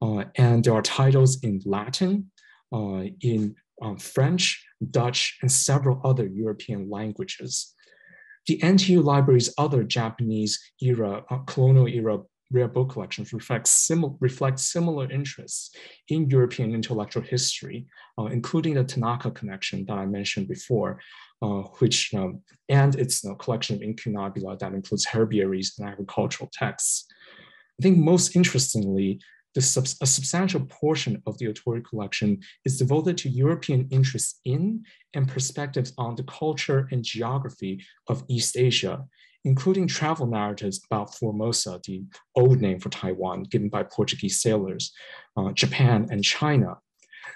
Uh, and there are titles in Latin, uh, in um, French, Dutch, and several other European languages. The NTU Library's other Japanese era, uh, colonial era rare book collections reflect, reflect similar interests in European intellectual history, uh, including the Tanaka connection that I mentioned before, uh, which um, and its know, collection of incunabula that includes herbiaries and agricultural texts. I think most interestingly, sub a substantial portion of the Otori collection is devoted to European interests in and perspectives on the culture and geography of East Asia, including travel narratives about Formosa, the old name for Taiwan given by Portuguese sailors, uh, Japan, and China.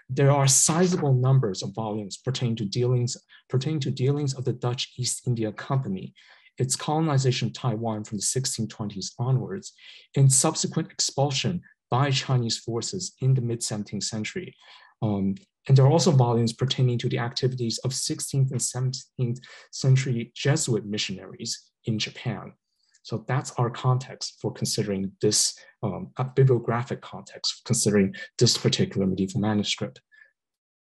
There are sizable numbers of volumes pertaining to dealings pertaining to dealings of the Dutch East India Company, its colonization of Taiwan from the 1620s onwards, and subsequent expulsion by Chinese forces in the mid 17th century. Um, and there are also volumes pertaining to the activities of 16th and 17th century Jesuit missionaries in Japan. So that's our context for considering this um, bibliographic context, considering this particular medieval manuscript.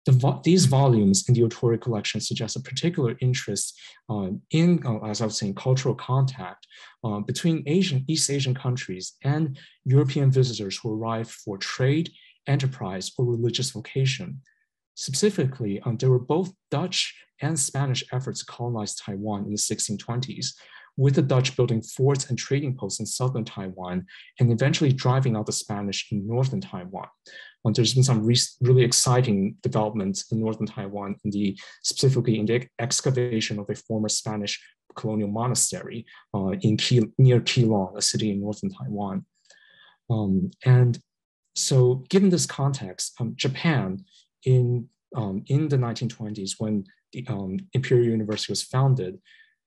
The vo these volumes in the Otori collection suggest a particular interest uh, in, uh, as I was saying, cultural contact uh, between Asian, East Asian countries and European visitors who arrived for trade, enterprise, or religious vocation. Specifically, um, there were both Dutch and Spanish efforts to colonize Taiwan in the 1620s, with the Dutch building forts and trading posts in southern Taiwan and eventually driving out the Spanish in northern Taiwan. Um, there's been some re really exciting developments in northern Taiwan, in the, specifically in the excavation of a former Spanish colonial monastery uh, in Ke near Keelung, a city in northern Taiwan. Um, and so given this context, um, Japan in, um, in the 1920s when the um, Imperial University was founded,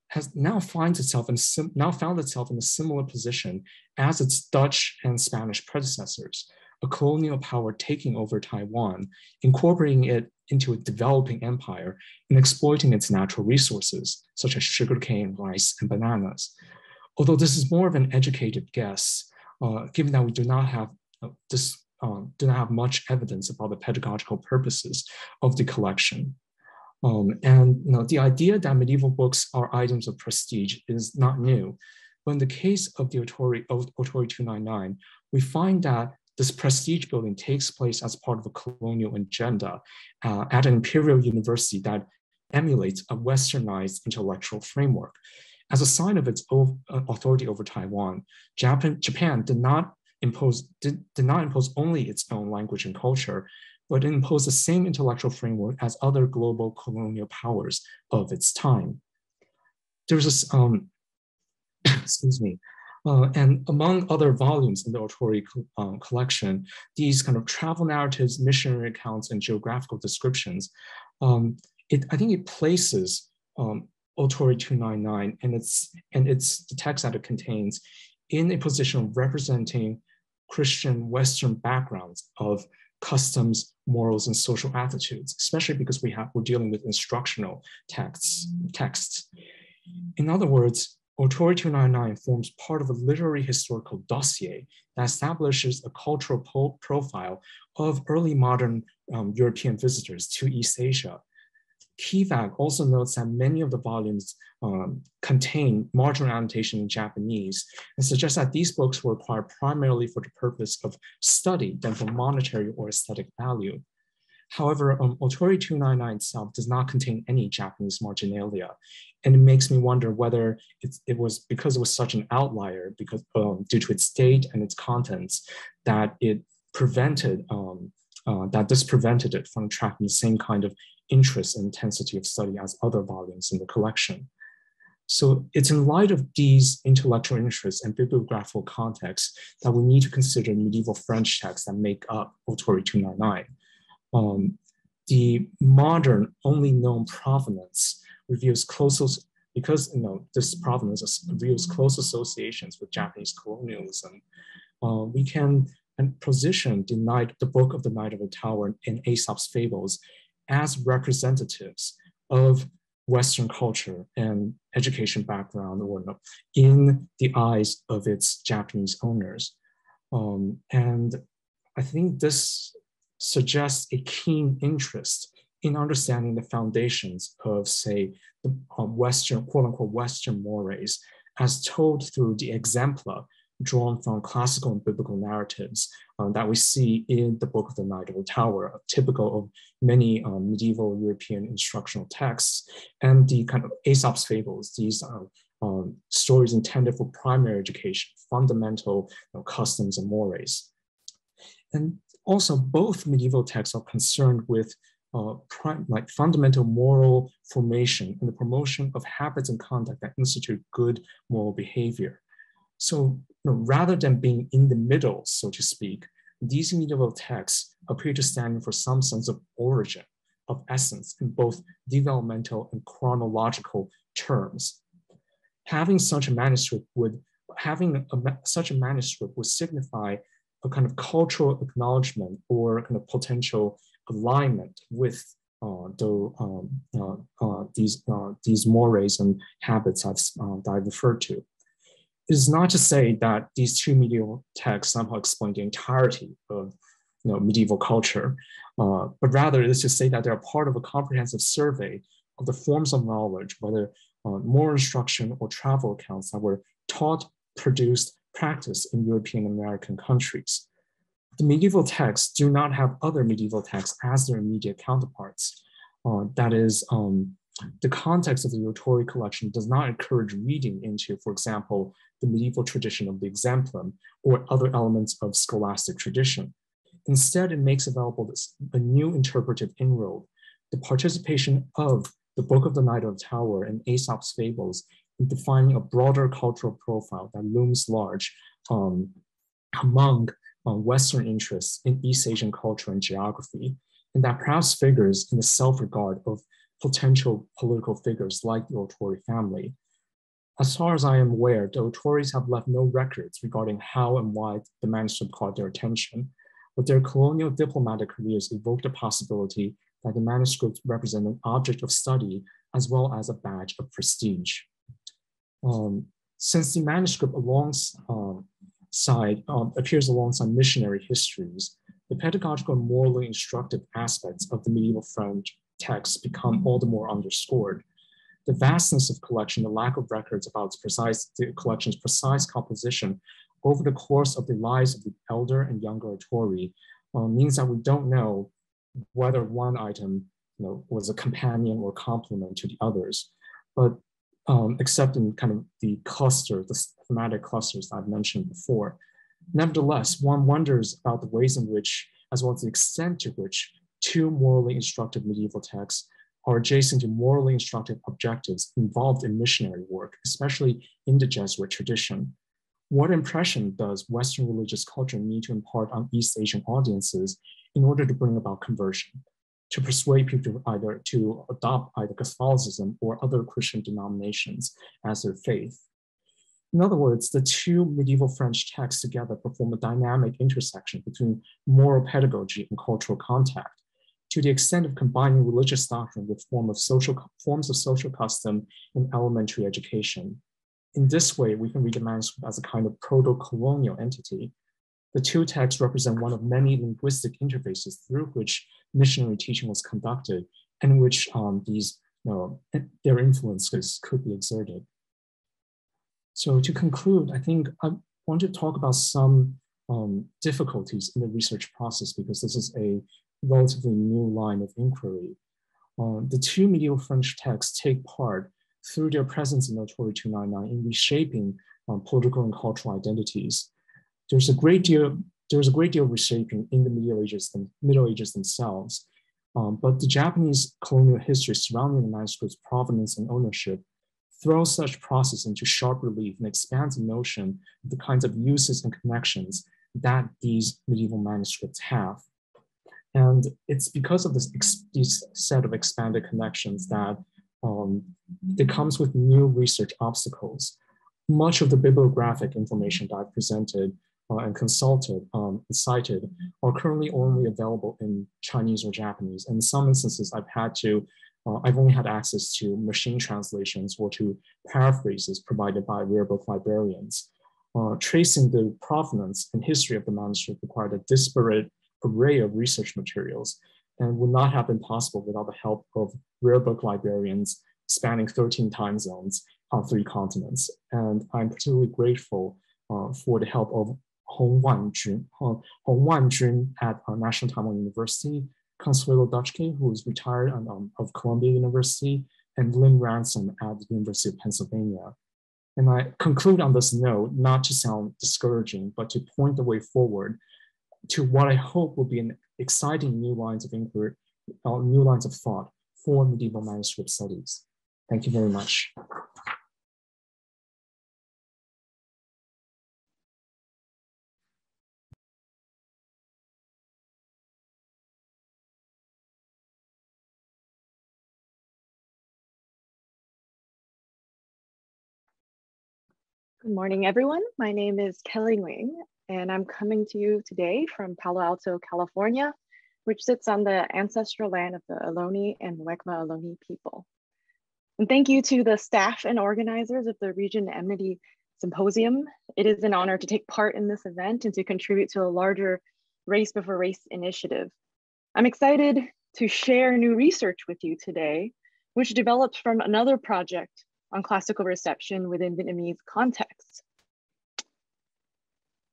has now finds itself in now found itself in a similar position as its Dutch and Spanish predecessors, a colonial power taking over Taiwan, incorporating it into a developing empire and exploiting its natural resources, such as sugarcane, rice, and bananas. Although this is more of an educated guess, uh, given that we do not have uh, this um, not have much evidence about the pedagogical purposes of the collection. Um, and you know, the idea that medieval books are items of prestige is not new. But in the case of the Otori, Otori 299, we find that this prestige building takes place as part of a colonial agenda uh, at an imperial university that emulates a westernized intellectual framework. as a sign of its uh, authority over Taiwan, Japan, Japan did not impose did, did not impose only its own language and culture, but imposed the same intellectual framework as other global colonial powers of its time. There's this, um, excuse me, uh, and among other volumes in the Otori um, collection, these kind of travel narratives, missionary accounts, and geographical descriptions, um, it, I think it places um, Otori 299 and its, and its the text that it contains in a position of representing Christian Western backgrounds of customs, morals, and social attitudes, especially because we have, we're dealing with instructional texts. texts. In other words, Otori 299 forms part of a literary historical dossier that establishes a cultural profile of early modern um, European visitors to East Asia. Keevak also notes that many of the volumes um, contain marginal annotation in Japanese and suggests that these books were acquired primarily for the purpose of study than for monetary or aesthetic value. However, um, Otori 299 itself does not contain any Japanese marginalia. And it makes me wonder whether it was because it was such an outlier because um, due to its date and its contents that it prevented, um, uh, that this prevented it from attracting the same kind of interest and intensity of study as other volumes in the collection. So it's in light of these intellectual interests and bibliographical contexts that we need to consider medieval French texts that make up Otori 299 um, the modern only known provenance reveals close, because you know this provenance reveals close associations with Japanese colonialism. Uh, we can position the night, the book of the Knight of the Tower in Aesop's fables as representatives of Western culture and education background or no, in the eyes of its Japanese owners. Um, and I think this suggests a keen interest in understanding the foundations of, say, the um, Western, quote unquote, Western mores as told through the exempla drawn from classical and biblical narratives um, that we see in the Book of the Knight of the Tower, typical of many um, medieval European instructional texts, and the kind of Aesop's fables, these are um, stories intended for primary education, fundamental you know, customs and mores. And also both medieval texts are concerned with uh, prime, like fundamental moral formation and the promotion of habits and conduct that institute good moral behavior. So you know, rather than being in the middle, so to speak, these medieval texts appear to stand for some sense of origin, of essence in both developmental and chronological terms. Having such a manuscript would having a, such a manuscript would signify a kind of cultural acknowledgement or kind of potential alignment with uh, the, um, uh, uh, these, uh, these mores and habits I've, uh, that I've referred to. Is not to say that these two medieval texts somehow explain the entirety of you know, medieval culture, uh, but rather it is to say that they're part of a comprehensive survey of the forms of knowledge, whether more instruction or travel accounts that were taught, produced, practiced in European American countries. The medieval texts do not have other medieval texts as their immediate counterparts. Uh, that is, um, the context of the Otori collection does not encourage reading into, for example, the medieval tradition of the exemplum or other elements of scholastic tradition. Instead, it makes available this, a new interpretive inroad, the participation of the Book of the Knight of the Tower and Aesop's Fables in defining a broader cultural profile that looms large um, among uh, Western interests in East Asian culture and geography, and that perhaps figures in the self-regard of potential political figures like the Otori family. As far as I am aware, the Otoris have left no records regarding how and why the manuscript caught their attention, but their colonial diplomatic careers evoke the possibility that the manuscript represent an object of study as well as a badge of prestige. Um, since the manuscript alongside um, um, appears alongside missionary histories, the pedagogical and morally instructive aspects of the medieval French text become all the more underscored. The vastness of collection, the lack of records about its precise, the collection's precise composition over the course of the lives of the elder and younger Otori uh, means that we don't know whether one item you know, was a companion or complement to the others. But um, except in kind of the cluster, the thematic clusters I've mentioned before. Nevertheless, one wonders about the ways in which, as well as the extent to which, two morally instructive medieval texts are adjacent to morally instructive objectives involved in missionary work, especially in the Jesuit tradition. What impression does Western religious culture need to impart on East Asian audiences in order to bring about conversion, to persuade people to either to adopt either Catholicism or other Christian denominations as their faith? In other words, the two medieval French texts together perform a dynamic intersection between moral pedagogy and cultural contact, to the extent of combining religious doctrine with form of social, forms of social custom in elementary education. In this way, we can read the manuscript as a kind of proto-colonial entity. The two texts represent one of many linguistic interfaces through which missionary teaching was conducted and which um, these, you know, their influences could be exerted. So to conclude, I think I want to talk about some um, difficulties in the research process because this is a relatively new line of inquiry. Uh, the two medieval French texts take part through their presence in Tory 299 in reshaping um, political and cultural identities. There's a great deal there's a great deal of reshaping in the Middle Ages, the Middle Ages themselves, um, but the Japanese colonial history surrounding the manuscript's provenance and ownership throws such process into sharp relief and expands the notion of the kinds of uses and connections that these medieval manuscripts have. And it's because of this, this set of expanded connections that um, it comes with new research obstacles. Much of the bibliographic information that I presented uh, and consulted um, and cited are currently only available in Chinese or Japanese. In some instances, I've had to, uh, I've only had access to machine translations or to paraphrases provided by rare book librarians. Uh, tracing the provenance and history of the manuscript required a disparate array of research materials and would not have been possible without the help of rare book librarians spanning 13 time zones on three continents. And I'm particularly grateful uh, for the help of Hong Wanjun, uh, Hong Wanjun at uh, National Taiwan University, Consuelo Dutschke, who is retired on, um, of Columbia University, and Lynn Ransom at the University of Pennsylvania. And I conclude on this note, not to sound discouraging, but to point the way forward to what I hope will be an exciting new lines of inquiry, uh, new lines of thought for medieval manuscript studies. Thank you very much. Good morning, everyone. My name is Kelly Nguyen, and I'm coming to you today from Palo Alto, California, which sits on the ancestral land of the Ohlone and Muwekma Ohlone people. And thank you to the staff and organizers of the Region Enmity Symposium. It is an honor to take part in this event and to contribute to a larger Race Before Race initiative. I'm excited to share new research with you today, which develops from another project on classical reception within Vietnamese contexts.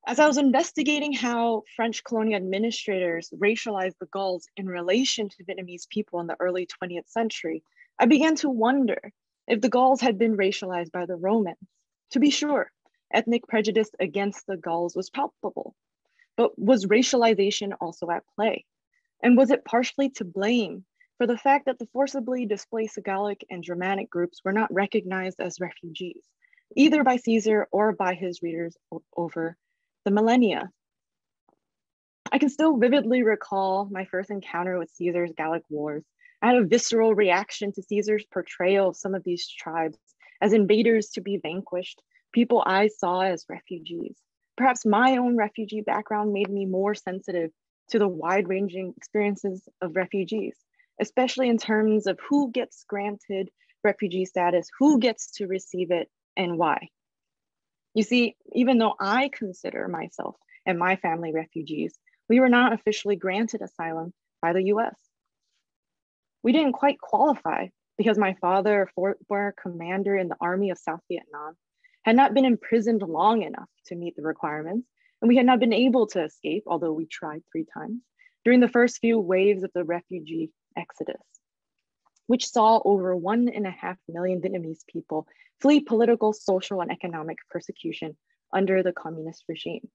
As I was investigating how French colonial administrators racialized the Gauls in relation to Vietnamese people in the early 20th century, I began to wonder if the Gauls had been racialized by the Romans. To be sure, ethnic prejudice against the Gauls was palpable, but was racialization also at play? And was it partially to blame for the fact that the forcibly displaced Gallic and Germanic groups were not recognized as refugees, either by Caesar or by his readers over the millennia. I can still vividly recall my first encounter with Caesar's Gallic Wars. I had a visceral reaction to Caesar's portrayal of some of these tribes as invaders to be vanquished, people I saw as refugees. Perhaps my own refugee background made me more sensitive to the wide ranging experiences of refugees, especially in terms of who gets granted refugee status, who gets to receive it, and why. You see, even though I consider myself and my family refugees, we were not officially granted asylum by the US. We didn't quite qualify because my father, a former commander in the Army of South Vietnam, had not been imprisoned long enough to meet the requirements, and we had not been able to escape, although we tried three times, during the first few waves of the refugee exodus. Which saw over one and a half million Vietnamese people flee political, social, and economic persecution under the communist regime.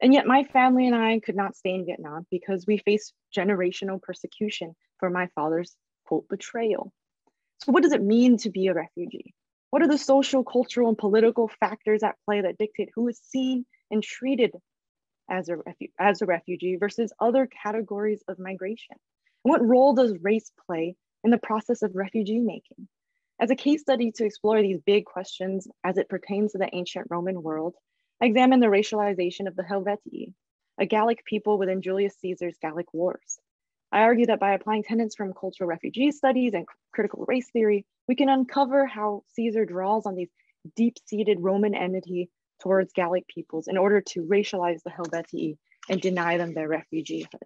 And yet my family and I could not stay in Vietnam because we faced generational persecution for my father's quote betrayal. So what does it mean to be a refugee? What are the social, cultural, and political factors at play that dictate who is seen and treated as a, as a refugee versus other categories of migration? And what role does race play in the process of refugee making? As a case study to explore these big questions as it pertains to the ancient Roman world, I examine the racialization of the Helvetii, a Gallic people within Julius Caesar's Gallic Wars. I argue that by applying tenets from cultural refugee studies and critical race theory, we can uncover how Caesar draws on these deep-seated Roman enmity towards Gallic peoples in order to racialize the Helvetii and deny them their refugeehood.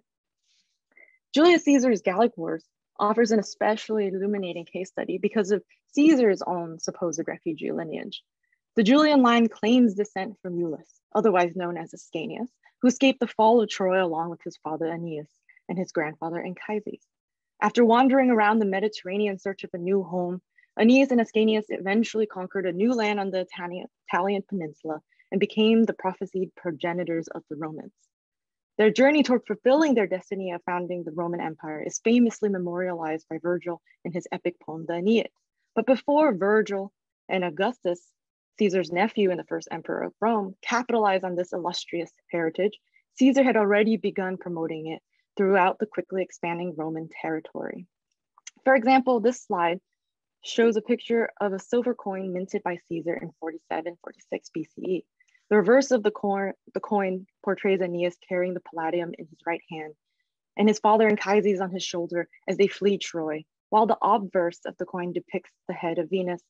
Julius Caesar's Gallic Wars offers an especially illuminating case study because of Caesar's own supposed refugee lineage. The Julian line claims descent from Iulus, otherwise known as Ascanius, who escaped the fall of Troy along with his father Aeneas and his grandfather Anchises. After wandering around the Mediterranean in search of a new home, Aeneas and Ascanius eventually conquered a new land on the Italian, Italian peninsula and became the prophesied progenitors of the Romans. Their journey toward fulfilling their destiny of founding the Roman Empire is famously memorialized by Virgil in his epic poem, the Aeneid. But before Virgil and Augustus, Caesar's nephew and the first emperor of Rome, capitalized on this illustrious heritage, Caesar had already begun promoting it throughout the quickly expanding Roman territory. For example, this slide shows a picture of a silver coin minted by Caesar in 47, 46 BCE. The reverse of the coin, the coin portrays Aeneas carrying the palladium in his right hand and his father Anchises on his shoulder as they flee Troy, while the obverse of the coin depicts the head of Venus,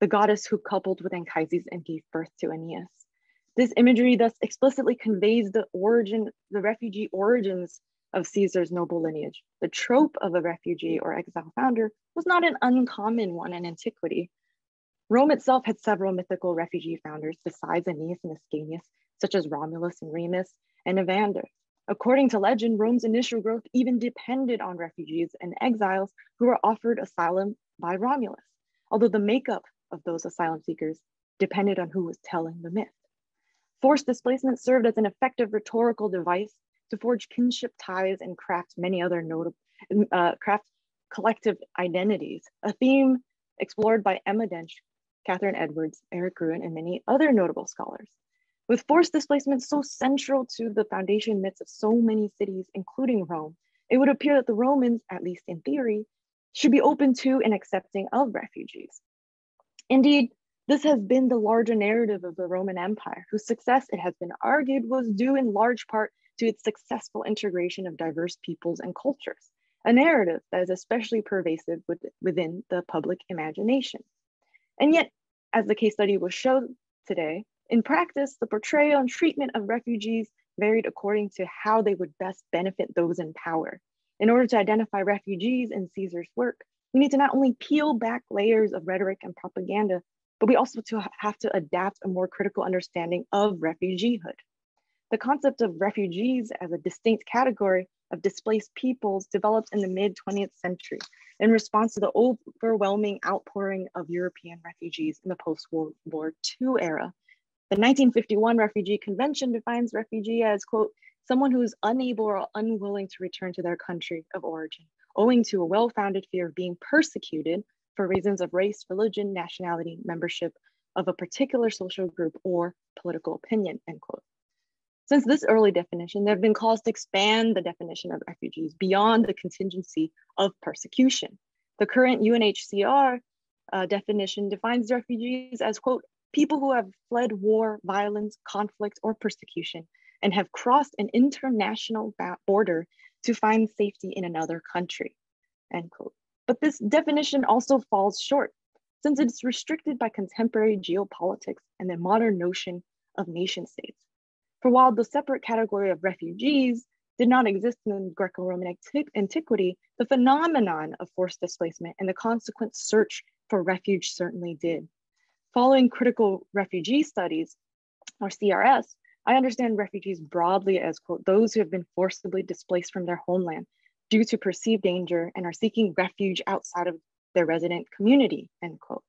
the goddess who coupled with Anchises and gave birth to Aeneas. This imagery thus explicitly conveys the origin, the refugee origins of Caesar's noble lineage. The trope of a refugee or exile founder was not an uncommon one in antiquity, Rome itself had several mythical refugee founders besides Aeneas and Ascanius, such as Romulus and Remus and Evander. According to legend, Rome's initial growth even depended on refugees and exiles who were offered asylum by Romulus, although the makeup of those asylum seekers depended on who was telling the myth. Forced displacement served as an effective rhetorical device to forge kinship ties and craft many other notable, uh, craft collective identities, a theme explored by Emma Dench Catherine Edwards, Erich Gruen, and many other notable scholars. With forced displacement so central to the foundation myths of so many cities, including Rome, it would appear that the Romans, at least in theory, should be open to and accepting of refugees. Indeed, this has been the larger narrative of the Roman Empire, whose success, it has been argued, was due in large part to its successful integration of diverse peoples and cultures, a narrative that is especially pervasive within the public imagination. And yet, as the case study will show today, in practice, the portrayal and treatment of refugees varied according to how they would best benefit those in power. In order to identify refugees in Caesar's work, we need to not only peel back layers of rhetoric and propaganda, but we also to have to adapt a more critical understanding of refugeehood. The concept of refugees as a distinct category of displaced peoples developed in the mid 20th century in response to the overwhelming outpouring of European refugees in the post-World War II era. The 1951 Refugee Convention defines refugee as, quote, someone who is unable or unwilling to return to their country of origin, owing to a well-founded fear of being persecuted for reasons of race, religion, nationality, membership of a particular social group or political opinion, end quote. Since this early definition, there have been calls to expand the definition of refugees beyond the contingency of persecution. The current UNHCR uh, definition defines refugees as, quote, people who have fled war, violence, conflict, or persecution and have crossed an international border to find safety in another country, end quote. But this definition also falls short since it's restricted by contemporary geopolitics and the modern notion of nation states. For while the separate category of refugees did not exist in Greco-Roman antiquity, the phenomenon of forced displacement and the consequent search for refuge certainly did. Following critical refugee studies, or CRS, I understand refugees broadly as, quote, those who have been forcibly displaced from their homeland due to perceived danger and are seeking refuge outside of their resident community, end quote.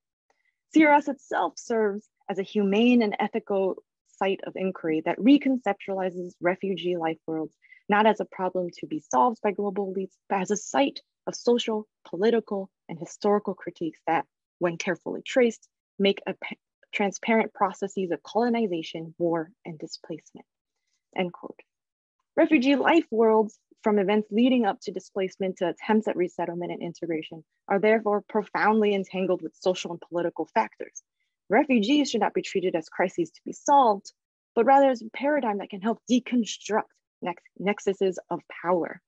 CRS itself serves as a humane and ethical site of inquiry that reconceptualizes refugee life worlds, not as a problem to be solved by global elites, but as a site of social, political, and historical critiques that, when carefully traced, make a transparent processes of colonization, war, and displacement, end quote. Refugee life worlds from events leading up to displacement to attempts at resettlement and integration are therefore profoundly entangled with social and political factors. Refugees should not be treated as crises to be solved, but rather as a paradigm that can help deconstruct nex nexuses of power.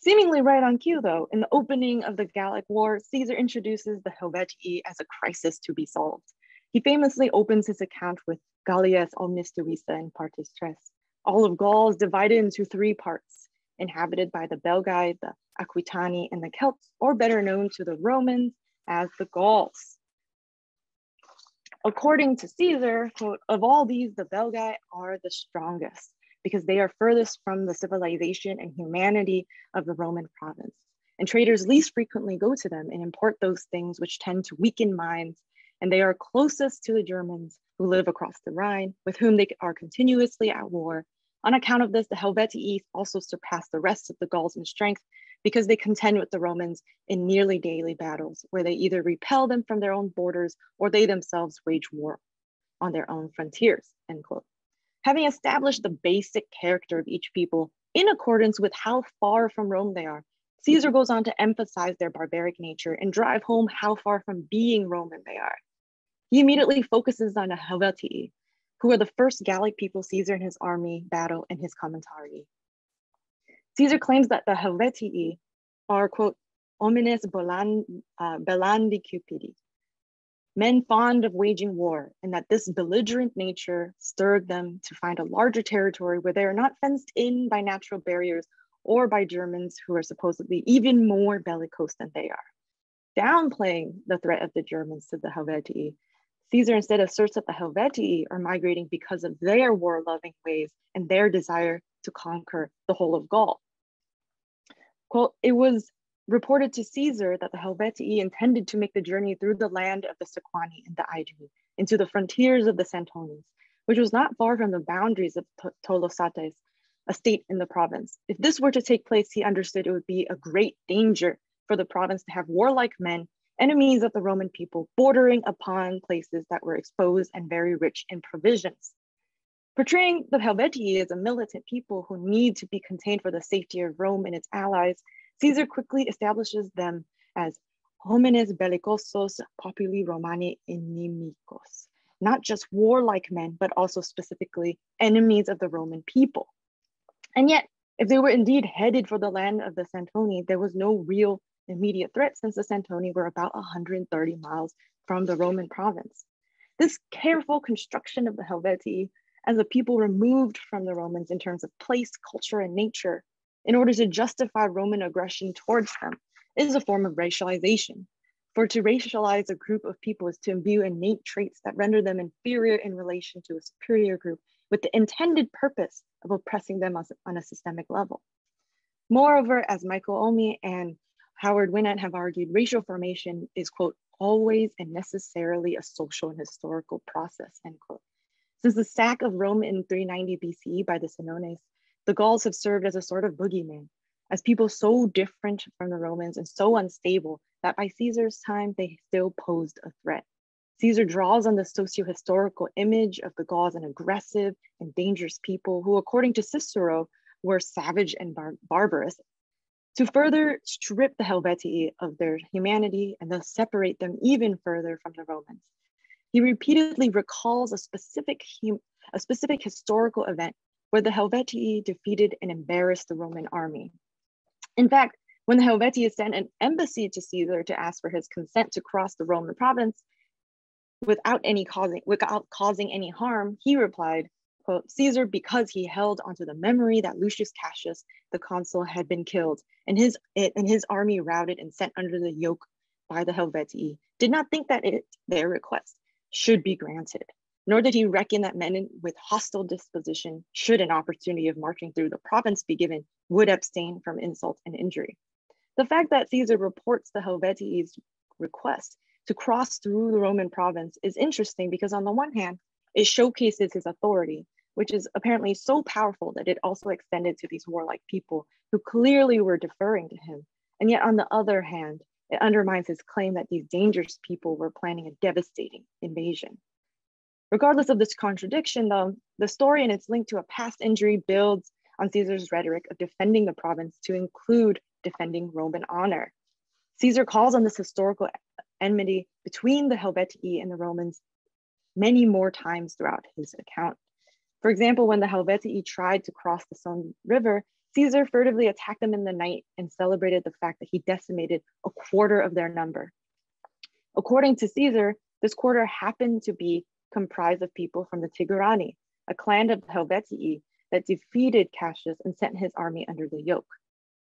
Seemingly right on cue though, in the opening of the Gallic War, Caesar introduces the Helvetii as a crisis to be solved. He famously opens his account with Gallias omnis divisa in partes tres. All of Gaul is divided into three parts, inhabited by the Belgae, the Aquitani, and the Celts, or better known to the Romans as the Gauls. According to Caesar, quote, of all these, the Belgae are the strongest because they are furthest from the civilization and humanity of the Roman province. And traders least frequently go to them and import those things which tend to weaken minds. And they are closest to the Germans who live across the Rhine, with whom they are continuously at war. On account of this, the Helvetii also surpass the rest of the Gauls in strength because they contend with the Romans in nearly daily battles, where they either repel them from their own borders or they themselves wage war on their own frontiers, end quote having established the basic character of each people in accordance with how far from Rome they are. Caesar goes on to emphasize their barbaric nature and drive home how far from being Roman they are. He immediately focuses on the Helvetii, who are the first Gallic people Caesar and his army battle in his commentary. Caesar claims that the Helvetii are, quote, bellandi, uh, cupidi, men fond of waging war, and that this belligerent nature stirred them to find a larger territory where they are not fenced in by natural barriers or by Germans who are supposedly even more bellicose than they are. Downplaying the threat of the Germans to the Helvetii, Caesar instead asserts that the Helvetii are migrating because of their war-loving ways and their desire to conquer the whole of Gaul. Quote, it was reported to Caesar that the Helvetii intended to make the journey through the land of the Sequani and the Aedui into the frontiers of the Santones, which was not far from the boundaries of Tolosates, a state in the province. If this were to take place, he understood it would be a great danger for the province to have warlike men, enemies of the Roman people, bordering upon places that were exposed and very rich in provisions. Portraying the Helvetii as a militant people who need to be contained for the safety of Rome and its allies Caesar quickly establishes them as homines bellicosos populi Romani inimicos, not just warlike men, but also specifically enemies of the Roman people. And yet, if they were indeed headed for the land of the Santoni, there was no real immediate threat since the Santoni were about 130 miles from the Roman province. This careful construction of the Helvetii as a people removed from the Romans in terms of place, culture, and nature in order to justify Roman aggression towards them is a form of racialization. For to racialize a group of people is to imbue innate traits that render them inferior in relation to a superior group with the intended purpose of oppressing them on a systemic level. Moreover, as Michael Omi and Howard Winant have argued, racial formation is, quote, always and necessarily a social and historical process, end quote. Since the sack of Rome in 390 BCE by the Senones, the Gauls have served as a sort of boogeyman, as people so different from the Romans and so unstable that by Caesar's time, they still posed a threat. Caesar draws on the socio-historical image of the Gauls an aggressive and dangerous people who, according to Cicero, were savage and bar barbarous, to further strip the Helvetii of their humanity and thus separate them even further from the Romans. He repeatedly recalls a specific, a specific historical event where the Helvetii defeated and embarrassed the Roman army. In fact, when the Helvetii sent an embassy to Caesar to ask for his consent to cross the Roman province without any causing without causing any harm, he replied, quote, Caesar, because he held onto the memory that Lucius Cassius, the consul, had been killed, and his and his army routed and sent under the yoke by the Helvetii, did not think that it, their request should be granted nor did he reckon that men with hostile disposition, should an opportunity of marching through the province be given, would abstain from insult and injury. The fact that Caesar reports the Helvetii's request to cross through the Roman province is interesting because on the one hand, it showcases his authority, which is apparently so powerful that it also extended to these warlike people who clearly were deferring to him. And yet on the other hand, it undermines his claim that these dangerous people were planning a devastating invasion. Regardless of this contradiction, though, the story and its link to a past injury builds on Caesar's rhetoric of defending the province to include defending Roman honor. Caesar calls on this historical enmity between the Helvetii and the Romans many more times throughout his account. For example, when the Helvetii tried to cross the Saône River, Caesar furtively attacked them in the night and celebrated the fact that he decimated a quarter of their number. According to Caesar, this quarter happened to be comprised of people from the Tigurini, a clan of the Helvetii that defeated Cassius and sent his army under the yoke.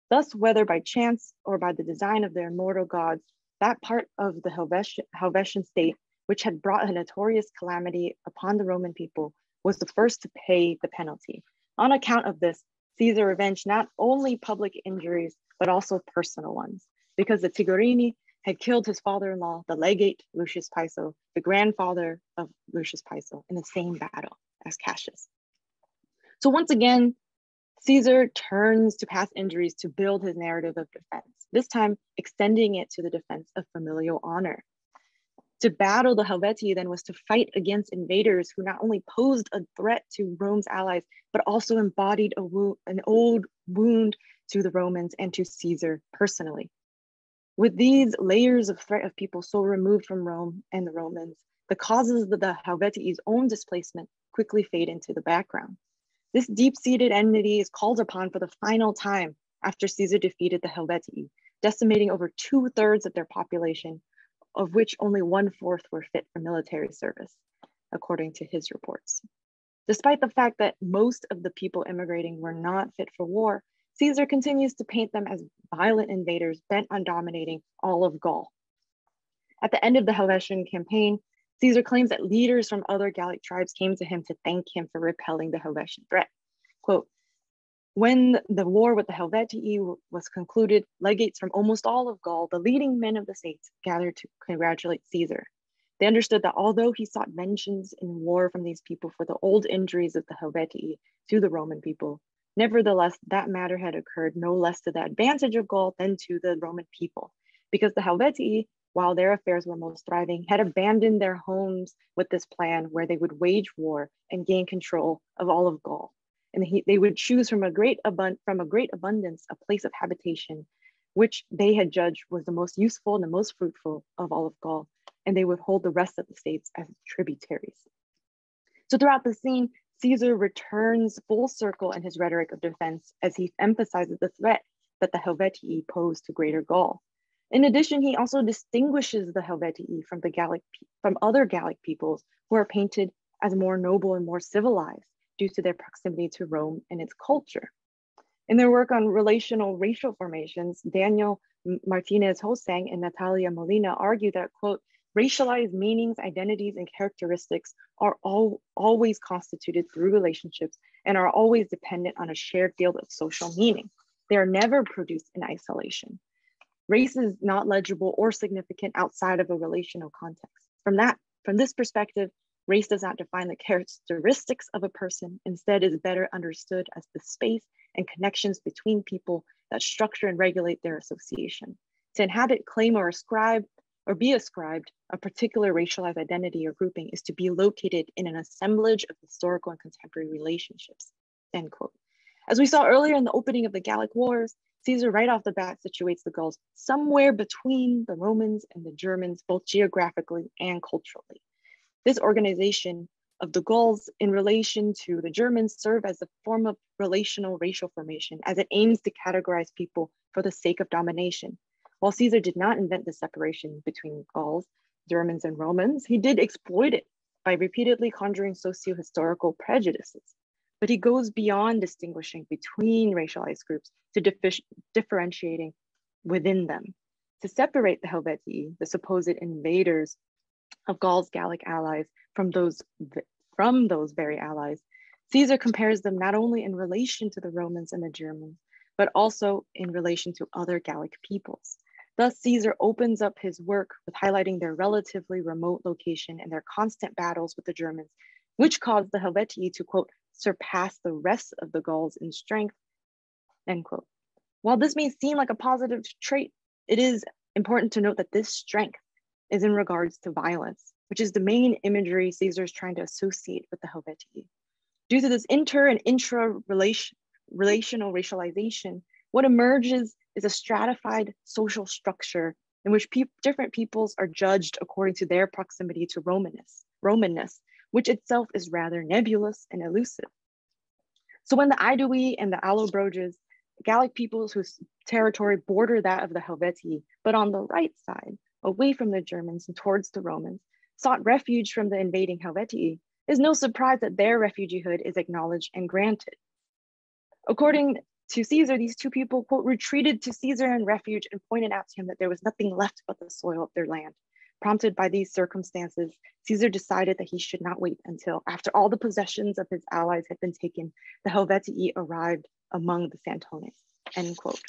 Thus, whether by chance or by the design of their immortal gods, that part of the Helvetian state, which had brought a notorious calamity upon the Roman people, was the first to pay the penalty. On account of this, Caesar avenged not only public injuries, but also personal ones, because the Tigurini had killed his father-in-law, the legate Lucius Piso, the grandfather of Lucius Piso, in the same battle as Cassius. So once again, Caesar turns to past injuries to build his narrative of defense, this time extending it to the defense of familial honor. To battle the Helvetii then was to fight against invaders who not only posed a threat to Rome's allies, but also embodied wo- an old wound to the Romans and to Caesar personally. With these layers of threat of people so removed from Rome and the Romans, the causes of the Helvetii's own displacement quickly fade into the background. This deep-seated enmity is called upon for the final time after Caesar defeated the Helvetii, decimating over two-thirds of their population of which only one fourth were fit for military service, according to his reports. Despite the fact that most of the people immigrating were not fit for war, Caesar continues to paint them as violent invaders bent on dominating all of Gaul. At the end of the Helvetian campaign, Caesar claims that leaders from other Gallic tribes came to him to thank him for repelling the Helvetian threat. Quote, when the war with the Helvetii was concluded, legates from almost all of Gaul, the leading men of the states, gathered to congratulate Caesar. They understood that although he sought vengeance in war from these people for the old injuries of the Helvetii to the Roman people, nevertheless, that matter had occurred no less to the advantage of Gaul than to the Roman people, because the Helvetii, while their affairs were most thriving, had abandoned their homes with this plan where they would wage war and gain control of all of Gaul and he, they would choose from a great abund- from a great abundance a place of habitation, which they had judged was the most useful and the most fruitful of all of Gaul, and they would hold the rest of the states as tributaries. So throughout the scene, Caesar returns full circle in his rhetoric of defense as he emphasizes the threat that the Helvetii pose to Greater Gaul. In addition, he also distinguishes the Helvetii from the Gallic from other Gallic peoples who are painted as more noble and more civilized due to their proximity to Rome and its culture. In their work on relational racial formations, Daniel Martinez HoSang and Natalia Molina argue that, quote, racialized meanings, identities, and characteristics are all, always constituted through relationships and are always dependent on a shared field of social meaning. They are never produced in isolation. Race is not legible or significant outside of a relational context. From that, from this perspective, Race does not define the characteristics of a person, instead is better understood as the space and connections between people that structure and regulate their association. To inhabit, claim, or ascribe, or be ascribed a particular racialized identity or grouping is to be located in an assemblage of historical and contemporary relationships, end quote. As we saw earlier in the opening of the Gallic Wars, Caesar right off the bat situates the Gauls somewhere between the Romans and the Germans, both geographically and culturally. This organization of the Gauls in relation to the Germans serve as a form of relational racial formation as it aims to categorize people for the sake of domination. While Caesar did not invent the separation between Gauls, Germans, and Romans, he did exploit it by repeatedly conjuring socio-historical prejudices. But he goes beyond distinguishing between racialized groups to differentiating within them. To separate the Helvetii, the supposed invaders of Gaul's Gallic allies from those, from those very allies, Caesar compares them not only in relation to the Romans and the Germans, but also in relation to other Gallic peoples. Thus, Caesar opens up his work with highlighting their relatively remote location and their constant battles with the Germans, which caused the Helvetii to, quote, surpass the rest of the Gauls in strength, end quote. While this may seem like a positive trait, it is important to note that this strength is in regards to violence, which is the main imagery Caesar is trying to associate with the Helvetii. Due to this inter and intra relation, relational racialization, what emerges is a stratified social structure in which pe different peoples are judged according to their proximity to Romanness, Romanness, which itself is rather nebulous and elusive. So when the Aedui and the Allobroges, Gallic peoples whose territory border that of the Helvetii, but on the right side, away from the Germans and towards the Romans, sought refuge from the invading Helvetii, is no surprise that their refugeehood is acknowledged and granted. According to Caesar, these two people, quote, retreated to Caesar in refuge and pointed out to him that there was nothing left but the soil of their land. Prompted by these circumstances, Caesar decided that he should not wait until, after all the possessions of his allies had been taken, the Helvetii arrived among the Santones, end quote.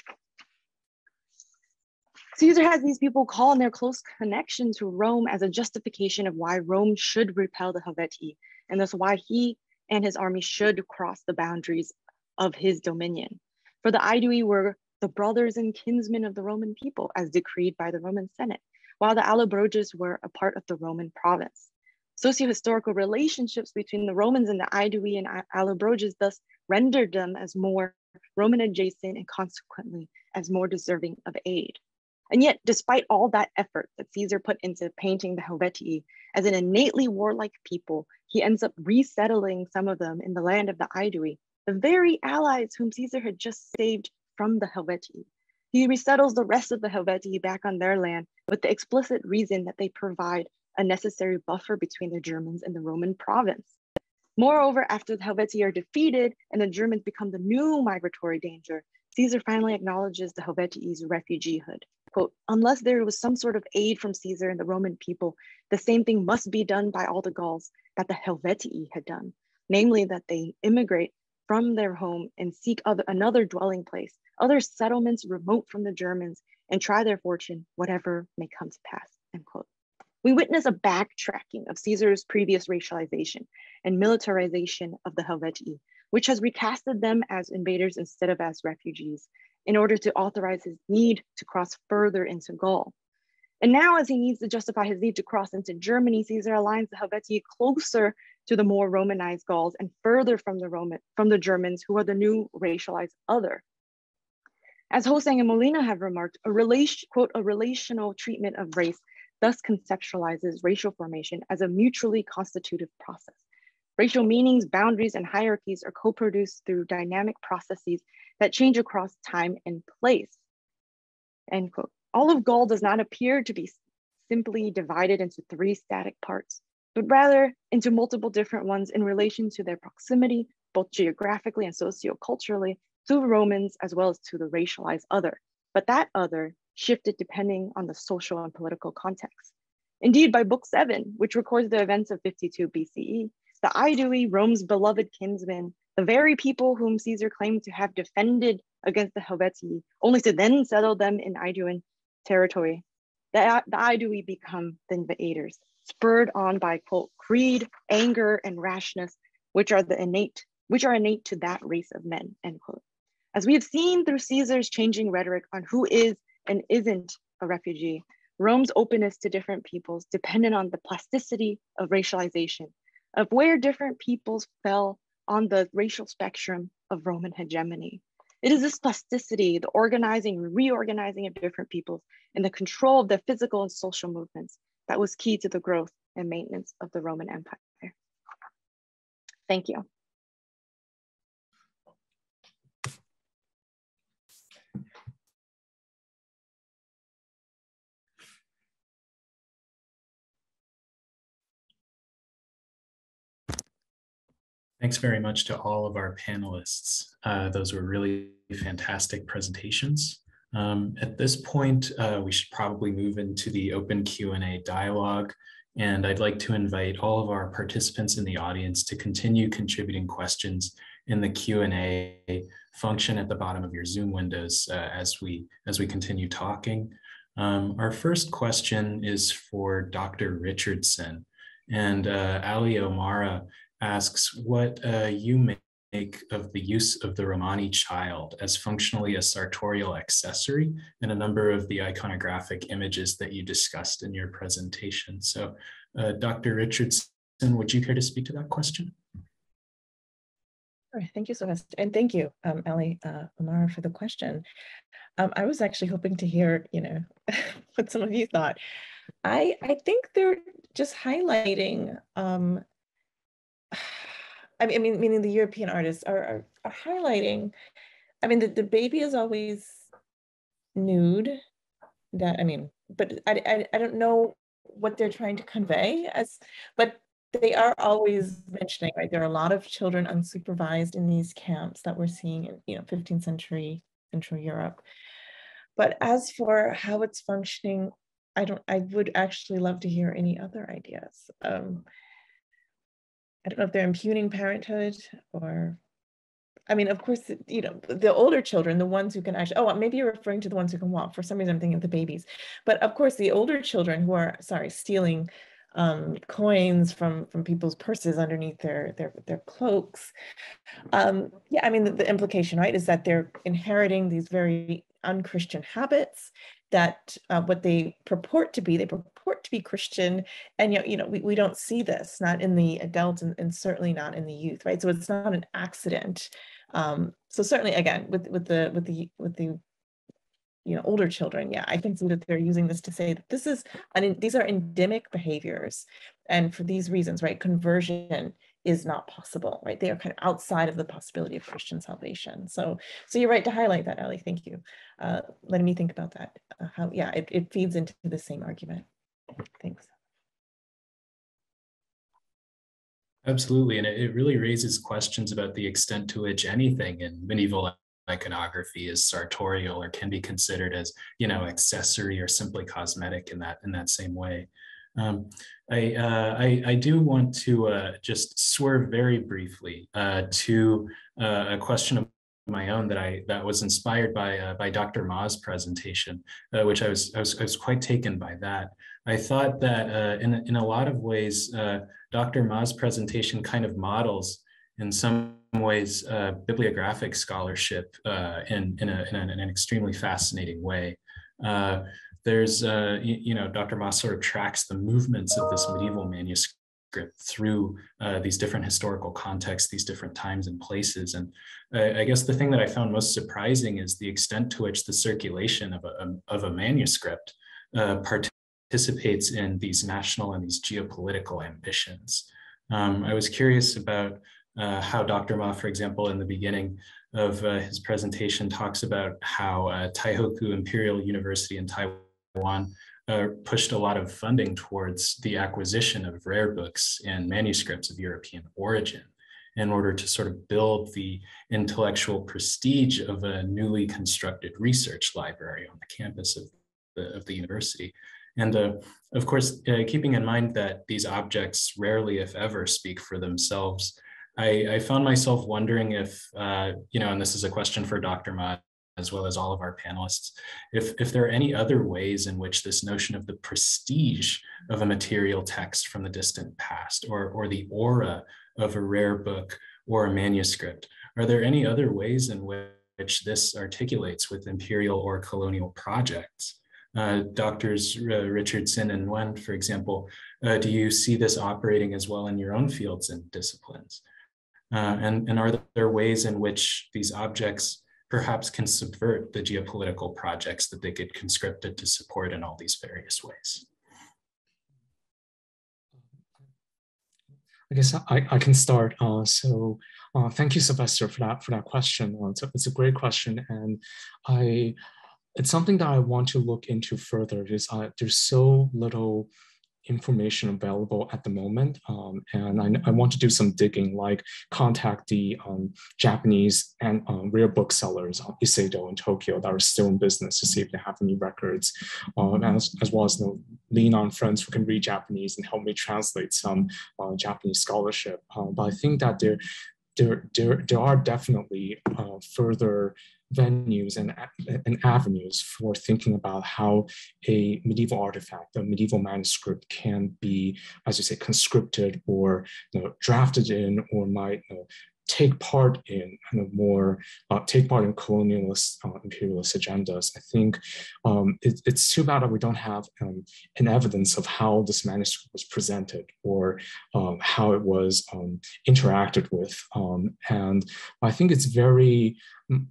Caesar has these people call on their close connection to Rome as a justification of why Rome should repel the Helvetii, and thus why he and his army should cross the boundaries of his dominion. For the Aedui were the brothers and kinsmen of the Roman people, as decreed by the Roman Senate, while the Allobroges were a part of the Roman province. Socio-historical relationships between the Romans and the Aedui and Allobroges thus rendered them as more Roman adjacent and consequently as more deserving of aid. And yet, despite all that effort that Caesar put into painting the Helvetii as an innately warlike people, he ends up resettling some of them in the land of the Aedui, the very allies whom Caesar had just saved from the Helvetii. He resettles the rest of the Helvetii back on their land with the explicit reason that they provide a necessary buffer between the Germans and the Roman province. Moreover, after the Helvetii are defeated and the Germans become the new migratory danger, Caesar finally acknowledges the Helvetii's refugeehood. Quote, unless there was some sort of aid from Caesar and the Roman people, the same thing must be done by all the Gauls that the Helvetii had done, namely that they immigrate from their home and seek other, another dwelling place other settlements remote from the Germans and try their fortune, whatever may come to pass, end quote. We witness a backtracking of Caesar's previous racialization and militarization of the Helvetii, which has recasted them as invaders instead of as refugees in order to authorize his need to cross further into Gaul. And now as he needs to justify his need to cross into Germany, Caesar aligns the Helvetii closer to the more Romanized Gauls and further from the Roman from the Germans who are the new racialized other. As HoSang and Molina have remarked, a relation, quote, a relational treatment of race thus conceptualizes racial formation as a mutually constitutive process. Racial meanings, boundaries, and hierarchies are co-produced through dynamic processes that change across time and place. End quote. All of Gaul does not appear to be simply divided into three static parts, but rather into multiple different ones in relation to their proximity, both geographically and socioculturally, to the Romans as well as to the racialized other, but that other shifted depending on the social and political context. Indeed, by Book 7, which records the events of 52 BCE, the Aedui, Rome's beloved kinsmen, the very people whom Caesar claimed to have defended against the Helvetii, only to then settle them in Aeduan territory, the, the Aedui become the invaders, spurred on by, quote, greed, anger, and rashness, which are the innate, which are innate to that race of men, end quote. As we have seen through Caesar's changing rhetoric on who is and isn't a refugee, Rome's openness to different peoples depended on the plasticity of racialization, of where different peoples fell on the racial spectrum of Roman hegemony. It is this plasticity, the organizing reorganizing of different peoples, and the control of their physical and social movements that was key to the growth and maintenance of the Roman Empire. Thank you. Thanks very much to all of our panelists. Uh, those were really fantastic presentations. Um, at this point, uh, we should probably move into the open Q&A dialogue. And I'd like to invite all of our participants in the audience to continue contributing questions in the Q&A function at the bottom of your Zoom windows uh, as, we, as we continue talking. Um, our first question is for Dr. Richardson. And uh, Ali Omara asks what uh, you make of the use of the Romani child as functionally a sartorial accessory in a number of the iconographic images that you discussed in your presentation. So uh, Dr. Richardson, would you care to speak to that question? Sure. Thank you, Sylvester. And thank you, um, Ali uh, Omara, for the question. Um, I was actually hoping to hear, you know, what some of you thought. I, I think they're just highlighting, um, I mean, meaning the European artists are, are, are highlighting, I mean, the, the baby is always nude that, I mean, but I, I, I don't know what they're trying to convey as, but they are always mentioning, right? There are a lot of children unsupervised in these camps that we're seeing in, you know, 15th century Central Europe. But as for how it's functioning, I don't, I would actually love to hear any other ideas. Um, I don't know if they're impugning parenthood or, I mean, of course, you know, the older children, the ones who can actually, oh, maybe you're referring to the ones who can walk. For some reason, I'm thinking of the babies. But of course, the older children who are, sorry, stealing um, coins from from people's purses underneath their their their cloaks. Um, yeah, I mean the, the, implication, right, is that they're inheriting these very unchristian habits that uh, what they purport to be, they purport to be Christian, and yet you know we, we don't see this, not in the adults and, and certainly not in the youth, right? So it's not an accident. Um, so certainly, again, with with the with the with the you know older children, yeah, I can see that they're using this to say that this is an these are endemic behaviors, and for these reasons, right, conversion is not possible, right? They are kind of outside of the possibility of Christian salvation. So, so you're right to highlight that, Ellie. Thank you. Uh, letting me think about that. Uh, how, yeah, it, it feeds into the same argument. Thanks. Absolutely, and it, it really raises questions about the extent to which anything in medieval iconography is sartorial or can be considered as, you know, accessory or simply cosmetic in that in that same way. Um, I, uh, I, I, do want to uh, just swerve very briefly uh, to uh, a question of my own that I that was inspired by uh, by Dr. Ma's presentation, uh, which I was, I was I was quite taken by that. I thought that in in a lot of ways, Dr. Ma's presentation kind of models in some ways bibliographic scholarship in in, a, in, an extremely fascinating way there's, uh, you, you, know, Dr. Ma sort of tracks the movements of this medieval manuscript through uh, these different historical contexts, these different times and places. And I guess the thing that I found most surprising is the extent to which the circulation of a, of a manuscript uh, participates in these national and these geopolitical ambitions. Um, I was curious about uh, how Dr. Ma, for example, in the beginning of uh, his presentation talks about how Taihoku Imperial University in Taiwan Taiwan uh, pushed a lot of funding towards the acquisition of rare books and manuscripts of European origin in order to sort of build the intellectual prestige of a newly constructed research library on the campus of the, of the university. And uh, of course, uh, keeping in mind that these objects rarely, if ever, speak for themselves, I, I found myself wondering if, uh, you know, and this is a question for Dr. Ma, as well as all of our panelists, if, if there are any other ways in which this notion of the prestige of a material text from the distant past or, or the aura of a rare book or a manuscript, are there any other ways in which this articulates with imperial or colonial projects? Uh, doctors uh, Richardson and Nguyen, for example, uh, do you see this operating as well in your own fields and disciplines? Uh, and, and are there ways in which these objects perhaps can subvert the geopolitical projects that they get conscripted to support in all these various ways. I guess I, I can start. Uh, so uh, thank you, Sylvester, for that for that question. Uh, it's, a, it's a great question, and I it's something that I want to look into further. Uh, there's so little information available at the moment. Um, and I, I, want to do some digging, like contact the um, Japanese and um, rare booksellers, uh, Isseido in Tokyo, that are still in business to see if they have any records, um, as, as well as you know, lean on friends who can read Japanese and help me translate some uh, Japanese scholarship. Uh, but I think that there, there, there, there are definitely uh, further venues and, and avenues for thinking about how a medieval artifact, a medieval manuscript can be, as you say, conscripted or you know, drafted in or might you know, take part in kind of more uh, take part in colonialist uh, imperialist agendas. I think um, it, it's too bad that we don't have um, an evidence of how this manuscript was presented or um, how it was um, interacted with. Um, and I think it's very,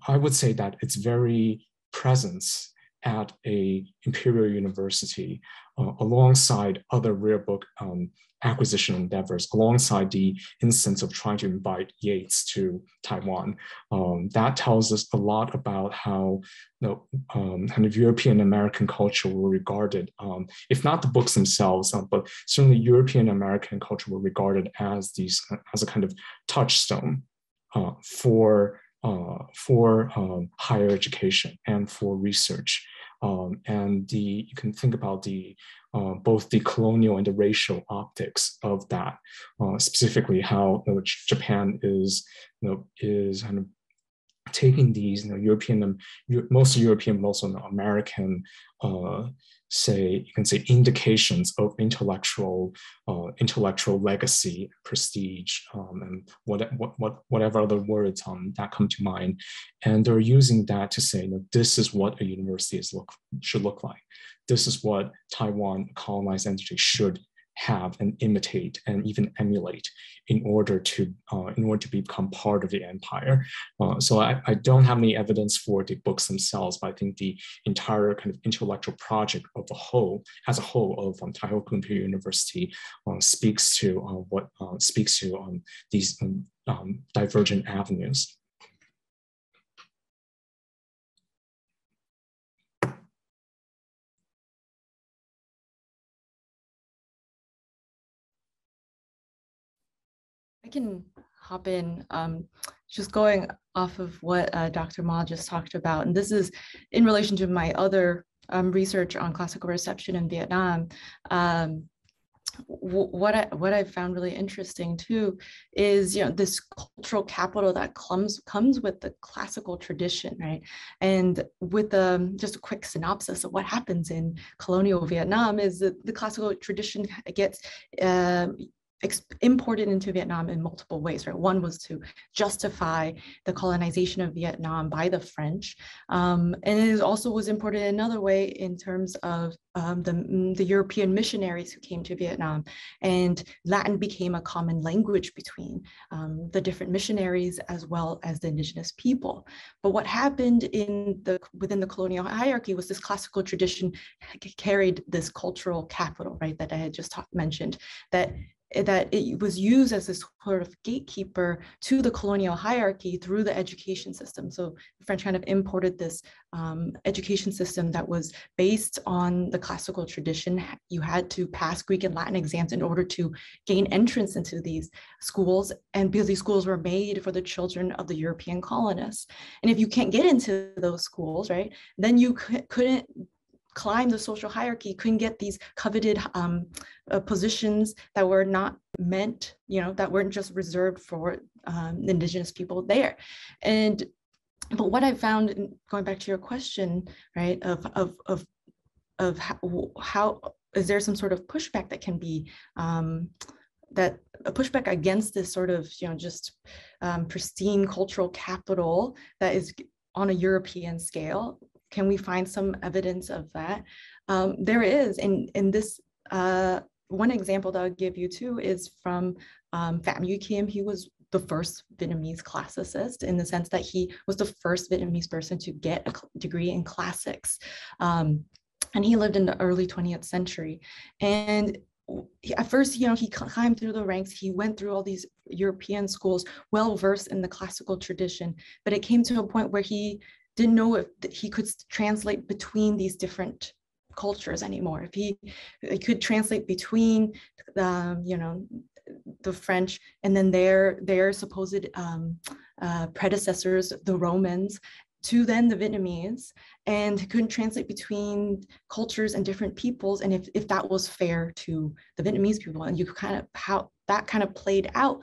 I would say that it's very presence at a imperial university uh, alongside other rare book um, acquisition endeavors alongside the instance of trying to invite Yeats to Taiwan. Um, that tells us a lot about how you know, um, kind of European American culture were regarded, um, if not the books themselves, uh, but certainly European American culture were regarded as these as a kind of touchstone uh, for uh, for um, higher education and for research. Um, and the you can think about the uh, both the colonial and the racial optics of that, uh, specifically how you know, Japan is you know is kind of taking these you know European most European but also American uh, say you can say indications of intellectual uh, intellectual legacy, prestige, um, and what, what, what, whatever other words um, that come to mind, and they're using that to say, you know, this is what a university is look should look like. This is what Taiwan colonized entity should have and imitate and even emulate in order to uh, in order to become part of the empire. Uh, so I, I, don't have any evidence for the books themselves, but I think the entire kind of intellectual project of the whole, as a whole, of um, Taihoku Imperial University uh, speaks to uh, what uh, speaks to um, these um, um, divergent avenues. Can hop in. Um, just going off of what uh, Dr. Ma just talked about, and this is in relation to my other um, research on classical reception in Vietnam. Um, what I what I found really interesting too is you know this cultural capital that comes comes with the classical tradition, right? And with um, just a quick synopsis of what happens in colonial Vietnam is that the classical tradition gets uh, imported into Vietnam in multiple ways, right? One was to justify the colonization of Vietnam by the French. Um, and it also was imported another way in terms of um, the, mm, the European missionaries who came to Vietnam. And Latin became a common language between um, the different missionaries as well as the indigenous people. But what happened in the within the colonial hierarchy was this classical tradition carried this cultural capital, right, that I had just mentioned, that that it was used as this sort of gatekeeper to the colonial hierarchy through the education system. So the French kind of imported this um, education system that was based on the classical tradition. You had to pass Greek and Latin exams in order to gain entrance into these schools. And because these schools were made for the children of the European colonists. And if you can't get into those schools, right, then you couldn't climb the social hierarchy, couldn't get these coveted um, uh, positions that were not meant, you know, that weren't just reserved for um, indigenous people there. And but what I found, going back to your question, right, of of of of how, how is there some sort of pushback that can be um, that a pushback against this sort of you know just um, pristine cultural capital that is on a European scale can we find some evidence of that? Um, there is, and in this uh, one example that I'll give you too is from um, Pham Kim. He was the first Vietnamese classicist in the sense that he was the first Vietnamese person to get a degree in classics. Um, and he lived in the early 20th century. And at first, you know, he climbed through the ranks. He went through all these European schools, well versed in the classical tradition. But it came to a point where he didn't know if he could translate between these different cultures anymore. If he, he could translate between, um, you know, the French and then their their supposed um, uh, predecessors, the Romans, to then the Vietnamese, and couldn't translate between cultures and different peoples, and if if that was fair to the Vietnamese people, and you kind of how that kind of played out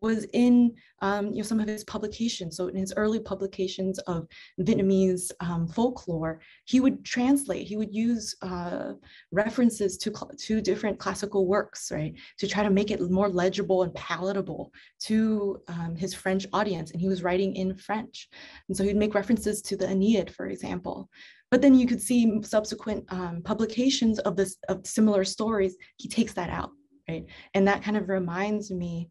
was in um, you know, some of his publications. So in his early publications of Vietnamese um, folklore, he would translate, he would use uh, references to, to different classical works, right? To try to make it more legible and palatable to um, his French audience. And he was writing in French. And so he'd make references to the Aeneid, for example. But then you could see subsequent um, publications of this of similar stories, he takes that out, right? And that kind of reminds me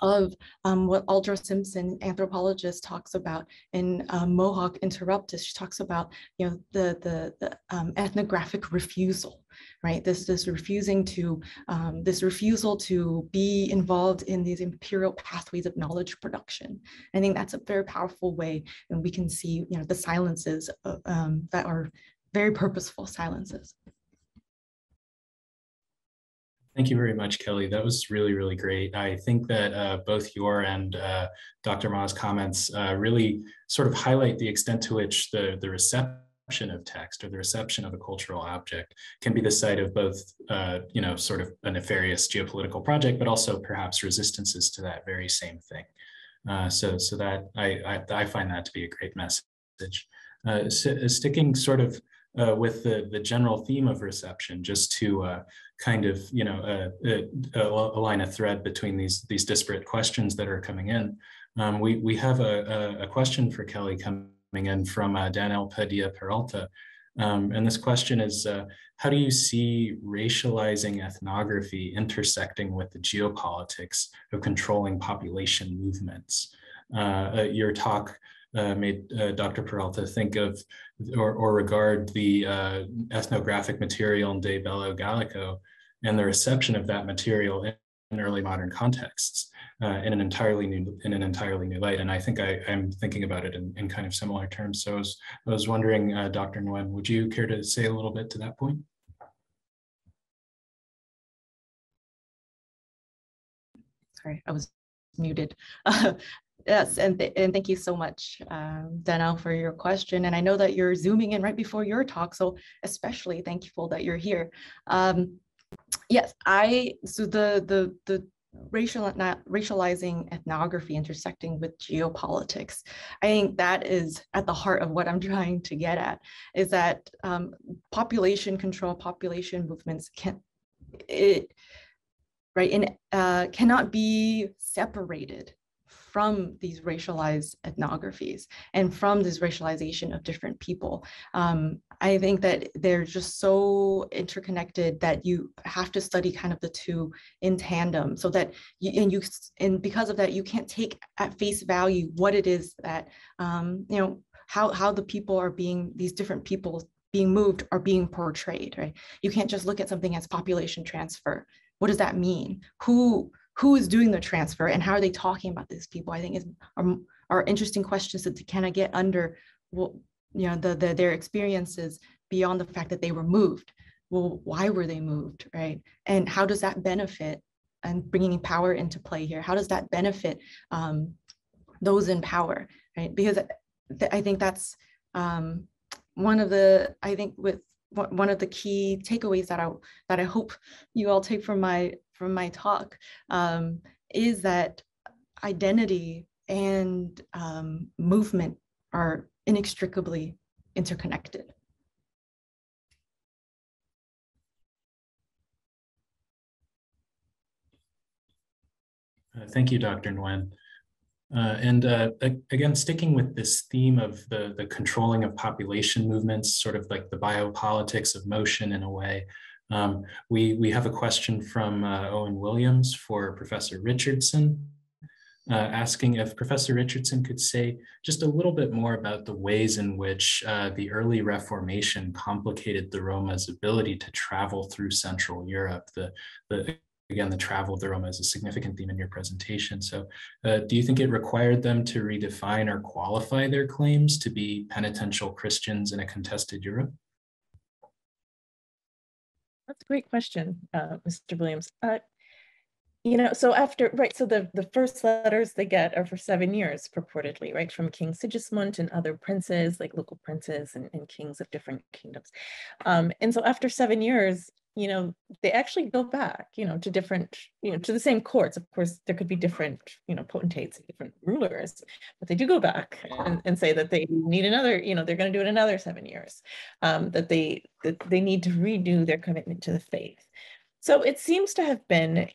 of um, what Audra Simpson, anthropologist, talks about in um, Mohawk Interruptus. She talks about, you know, the the, the um, ethnographic refusal, right? This this refusing to um, this refusal to be involved in these imperial pathways of knowledge production. I think that's a very powerful way, and we can see, you know, the silences uh, um, that are very purposeful silences. Thank you very much, Kelly. That was really, really great. I think that uh, both your and uh, Dr. Ma's comments uh, really sort of highlight the extent to which the, the reception of text or the reception of a cultural object can be the site of both, uh, you know, sort of a nefarious geopolitical project, but also perhaps resistances to that very same thing. Uh, so, so that I, I, I, find that to be a great message. Uh, sticking sort of uh, with the, the general theme of reception, just to uh, kind of, you know, uh, align a thread between these, these disparate questions that are coming in. Um, we, we have a, a, question for Kelly coming in from uh, Dan-el Padilla Peralta. Um, and this question is, uh, how do you see racializing ethnography intersecting with the geopolitics of controlling population movements? Uh, your talk uh, made uh, Dr. Peralta think of or, or regard the uh, ethnographic material in De Bello Gallico and the reception of that material in, early modern contexts uh, in an entirely new in an entirely new light. And I think I, am thinking about it in, in, kind of similar terms. So I was, I was wondering, uh, Dr. Nguyen, would you care to say a little bit to that point? Sorry, I was muted. Yes, and, th and thank you so much, um, Danielle, for your question. And I know that you're zooming in right before your talk, so especially thankful that you're here. Um, yes, I, so the, the, the racial not racializing ethnography intersecting with geopolitics i think that is at the heart of what i'm trying to get at is that um, population control population movements can it right and uh, cannot be separated from these racialized ethnographies and from this racialization of different people. Um, I think that they're just so interconnected that you have to study kind of the two in tandem so that you, and you, and because of that, you can't take at face value what it is that, um, you know, how, how the people are being, these different people being moved are being portrayed, right? You can't just look at something as population transfer. What does that mean? Who who is doing the transfer and how are they talking about these people i think is are, are interesting questions to kind of get under well you know the, the their experiences beyond the fact that they were moved. Well why were they moved right? And how does that benefit and bringing power into play here how does that benefit um, those in power right? Because i think that's um, one of the i think with one of the key takeaways that I that I hope you all take from my from my talk um, is that identity and um, movement are inextricably interconnected. Uh, thank you, Dr. Nguyen. Uh, and uh, again, sticking with this theme of the, the controlling of population movements, sort of like the biopolitics of motion in a way, um, we, we have a question from uh, Owen Williams for Professor Richardson, uh, asking if Professor Richardson could say just a little bit more about the ways in which uh, the early Reformation complicated the Roma's ability to travel through Central Europe. The, the again, the travel of the Roma is a significant theme in your presentation. So uh, do you think it required them to redefine or qualify their claims to be penitential Christians in a contested Europe? That's a great question, uh, Mr. Williams. Uh, you know, so after, right, so the, the first letters they get are for seven years purportedly, right, from King Sigismund and other princes, like local princes and, and kings of different kingdoms. Um, and so after seven years, you know, they actually go back, you know, to different, you know, to the same courts. Of course, there could be different, you know, potentates, different rulers, but they do go back and, and say that they need another, you know, they're going to do it another seven years, um, that they that they need to renew their commitment to the faith. So it seems to have been,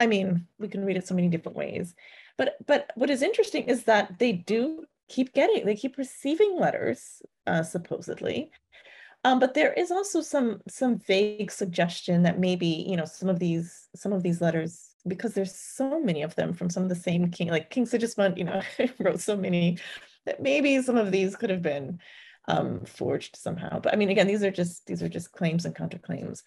I mean, we can read it so many different ways, but but what is interesting is that they do keep getting, they keep receiving letters, uh, supposedly, um, but there is also some some vague suggestion that maybe you know some of these some of these letters because there's so many of them from some of the same king like King Sigismund you know wrote so many that maybe some of these could have been um, forged somehow. But I mean again these are just these are just claims and counterclaims.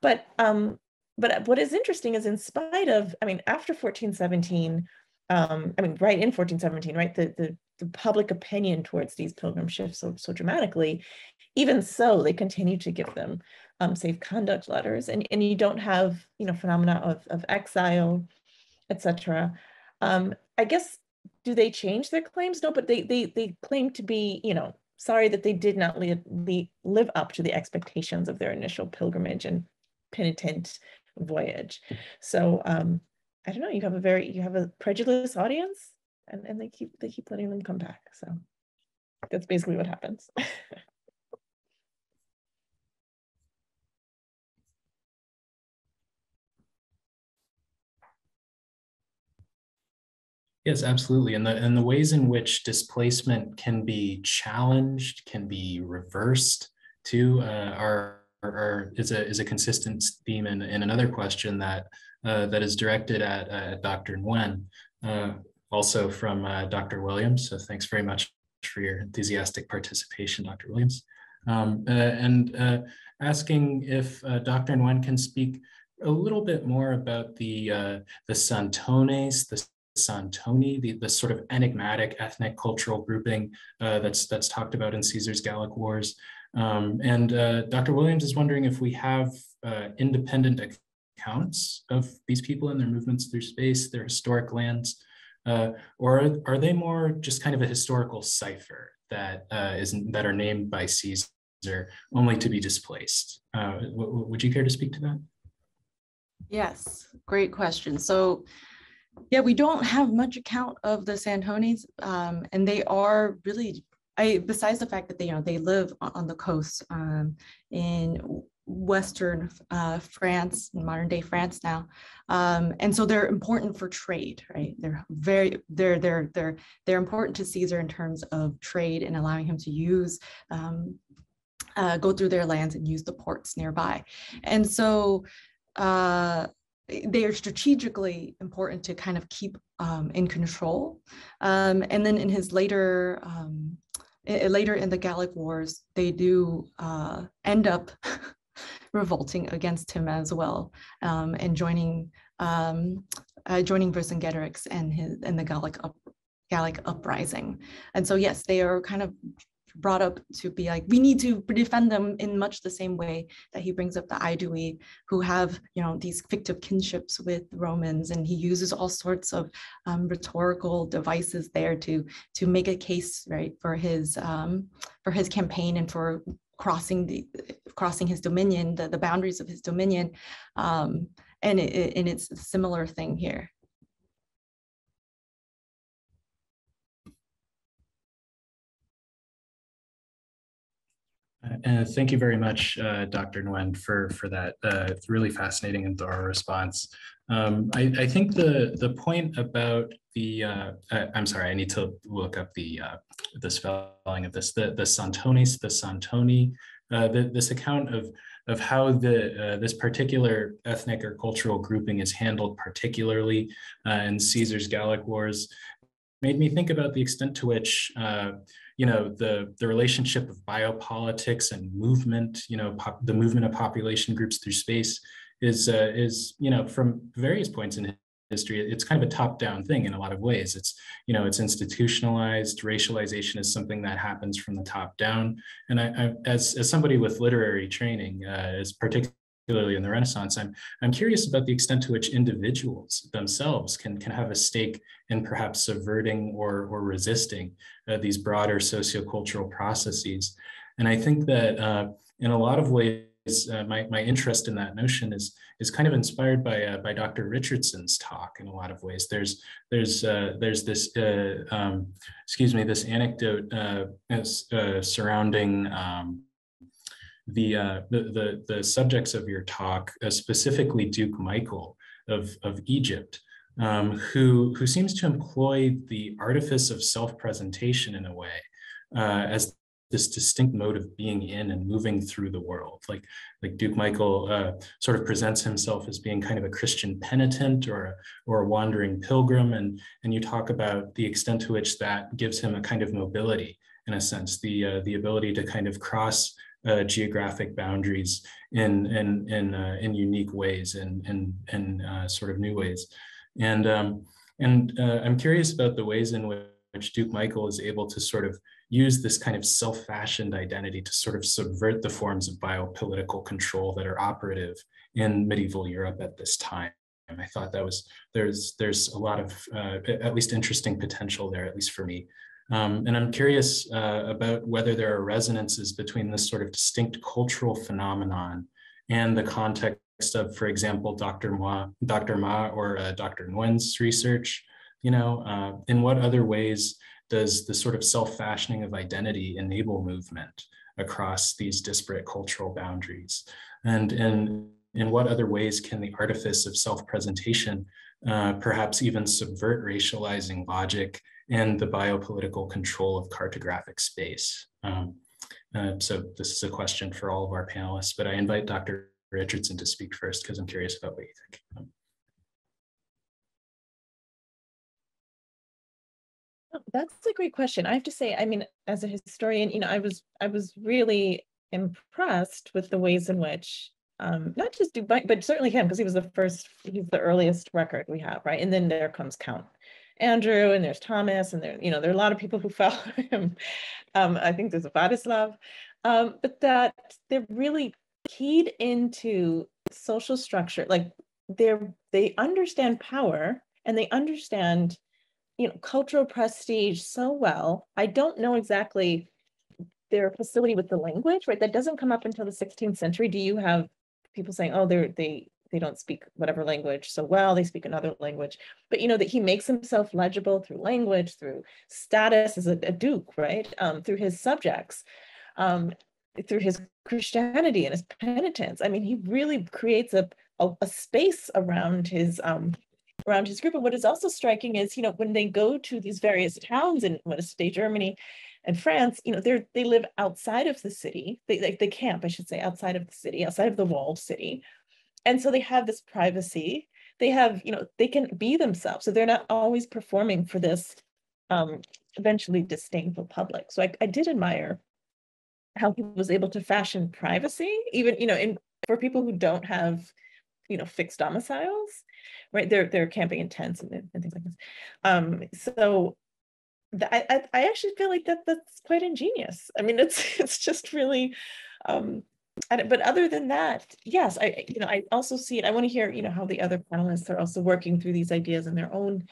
But um, but what is interesting is in spite of I mean after 1417 um, I mean right in 1417 right the the the public opinion towards these pilgrim shifts so, so dramatically even so, they continue to give them um, safe conduct letters, and, and you don't have you know phenomena of, of exile, etc. Um, I guess do they change their claims? No, but they they they claim to be you know sorry that they did not li li live up to the expectations of their initial pilgrimage and penitent voyage. So um, I don't know. You have a very you have a prejudiced audience, and and they keep they keep letting them come back. So that's basically what happens. Yes, absolutely. And the and the ways in which displacement can be challenged, can be reversed too, uh, are, are, is a is a consistent theme in, in another question that uh, that is directed at, uh, Dr. Nguyen, uh, also from uh, Dr. Williams. So thanks very much for your enthusiastic participation, Dr. Williams. Um, uh, and asking if Dr. Nguyen can speak a little bit more about the the Santones, the Santoni, the, the sort of enigmatic ethnic cultural grouping uh, that's that's talked about in Caesar's Gallic Wars. Um, and uh, Dr. Williams is wondering if we have uh, independent accounts of these people and their movements through space, their historic lands, uh, or are they more just kind of a historical cipher that uh, not that are named by Caesar only to be displaced? Uh, would you care to speak to that? Yes, great question. So yeah, we don't have much account of the Santones, um, and they are really, I besides the fact that they, you know, they live on the coast um, in Western uh, France, modern day France now, um, and so they're important for trade, right? They're very, they're they're they're they're important to Caesar in terms of trade and allowing him to use. Um, uh, go through their lands and use the ports nearby. And so uh, they are strategically important to kind of keep um, in control. Um, and then in his later, um, later in the Gallic Wars, they do uh, end up revolting against him as well um, and joining um, uh, joining Vercingetorix and his and the Gallic up, Gallic uprising. And so yes, they are kind of brought up to be like, we need to defend them in much the same way that he brings up the Aedui, who have, you know, these fictive kinships with Romans, and he uses all sorts of um, rhetorical devices there to to make a case, right, for his um, for his campaign and for crossing the crossing his dominion, the, the boundaries of his dominion, um, and it, and it's a similar thing here. Uh, thank you very much, uh, Dr. Nguyen, for, for that uh, really fascinating and thorough response. Um, I, I, think the, the point about the, uh, I'm sorry, I need to look up the, uh, the spelling of this, the, the Santonis, the Santoni, uh, the, this account of, of how the, this particular ethnic or cultural grouping is handled particularly in Caesar's Gallic Wars made me think about the extent to which you know the the relationship of biopolitics and movement you know pop, the movement of population groups through space is uh, is you know from various points in history it's kind of a top down thing in a lot of ways. It's you know it's institutionalized. Racialization is something that happens from the top down. And i, I as as somebody with literary training uh, is particularly particularly in the Renaissance, I'm, I'm curious about the extent to which individuals themselves can, can have a stake in perhaps subverting or, or resisting uh, these broader sociocultural processes. And I think that uh, in a lot of ways, uh, my, my interest in that notion is is kind of inspired by uh, by Dr. Richardson's talk in a lot of ways. There's there's uh, there's this uh, um, excuse me this anecdote uh, uh, surrounding um, the, the, the the subjects of your talk, specifically Duke Michael of of Egypt. Um, who who seems to employ the artifice of self-presentation in a way as this distinct mode of being in and moving through the world. Like, like Duke Michael uh, sort of presents himself as being kind of a Christian penitent or a, or a wandering pilgrim. And, and you talk about the extent to which that gives him a kind of mobility in a sense, the, uh, the ability to kind of cross uh, geographic boundaries in, in, in, uh, in unique ways and in, in uh, sort of new ways. And, um, and uh, I'm curious about the ways in which Duke Michael is able to sort of use this kind of self-fashioned identity to sort of subvert the forms of biopolitical control that are operative in medieval Europe at this time. I thought that was there's there's a lot of uh, at least interesting potential there, at least for me. Um, and I'm curious uh, about whether there are resonances between this sort of distinct cultural phenomenon and the context of, for example, Dr. Ma, Dr. Ma or uh, Dr. Nguyen's research. You know, uh, in what other ways does the sort of self-fashioning of identity enable movement across these disparate cultural boundaries? And in, in what other ways can the artifice of self-presentation uh, perhaps even subvert racializing logic and the biopolitical control of cartographic space? Um, uh, so this is a question for all of our panelists, but I invite Dr. Richardson to speak first because I'm curious about what you think. Um, Oh, that's a great question. I have to say, I mean, as a historian, you know, I was I was really impressed with the ways in which um, not just Dubai, but certainly him, because he was the first, he's the earliest record we have, right? And then there comes Count Andrew, and there's Thomas, and there, you know, there are a lot of people who follow him. Um, I think there's a Vladislav, um, but that they're really keyed into social structure, like they're they understand power and they understand you know, cultural prestige so well. I don't know exactly their facility with the language, right? That doesn't come up until the 16th century. Do you have people saying, oh, they're, they they don't speak whatever language so well, they speak another language. But you know, that he makes himself legible through language, through status as a, a duke, right? Um, through his subjects, um, through his Christianity and his penitence. I mean, he really creates a, a, a space around his um, around his group. And what is also striking is, you know, when they go to these various towns in what is today Germany and France, you know, they're they live outside of the city. They, they they camp, I should say, outside of the city, outside of the walled city. And so they have this privacy. They have, you know, they can be themselves. So they're not always performing for this um, eventually disdainful public. So I, I did admire how he was able to fashion privacy, even, you know, in for people who don't have, you know, fixed domiciles right? They're they're camping in tents and, and things like this. Um, so I, I, I actually feel like that that's quite ingenious. I mean, it's it's just really, um, and, but other than that, yes, I you know I also see it. I want to hear you know how the other panelists are also working through these ideas in their own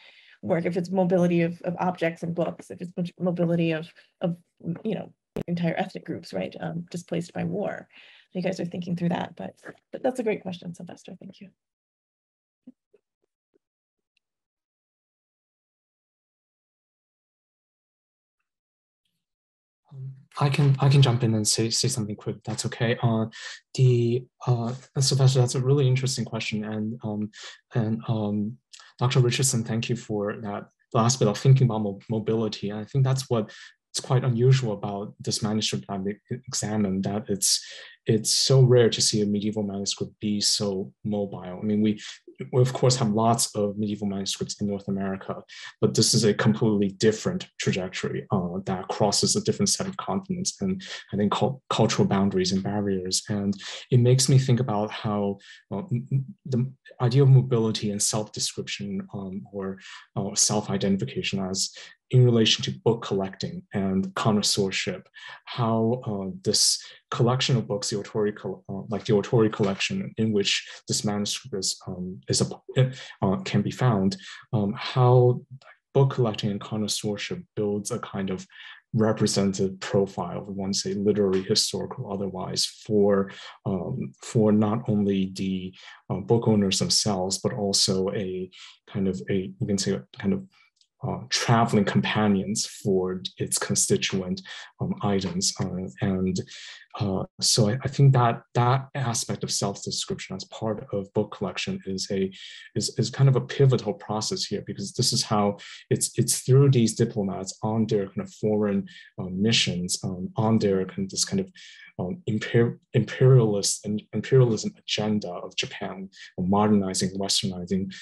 work. If it's mobility of, of objects and books, if it's mobility of of you know entire ethnic groups, right, um, displaced by war. You guys are thinking through that, but, but that's a great question, Sylvester. Thank you. Um, I can I can jump in and say say something quick. That's okay. Uh, the uh, Sylvester, that's a really interesting question, and um, and um, Dr. Richardson, thank you for that last bit of thinking about mo mobility. And I think that's what it's quite unusual about this manuscript I've examined that it's it's so rare to see a medieval manuscript be so mobile. I mean, we we of course have lots of medieval manuscripts in North America, but this is a completely different trajectory uh, that crosses a different set of continents and I think cultural boundaries and barriers. And it makes me think about how uh, the idea of mobility and self-description um, or uh, self-identification as in relation to book collecting and connoisseurship, how uh, this collection of books, the Otori, uh, like the Otori collection in which this manuscript is, um, is a, uh, can be found, um, how book collecting and connoisseurship builds a kind of representative profile, to say literary, historical, otherwise, for um, for not only the uh, book owners themselves, but also a kind of a you can say kind of uh, traveling companions for its constituent um, items. Uh, and uh, so I, I, think that that aspect of self-description as part of book collection is a is, is kind of a pivotal process here because this is how it's it's through these diplomats on their kind of foreign uh, missions um, on their kind of this kind of um, imper imperialist and imperialism agenda of Japan, modernizing, westernizing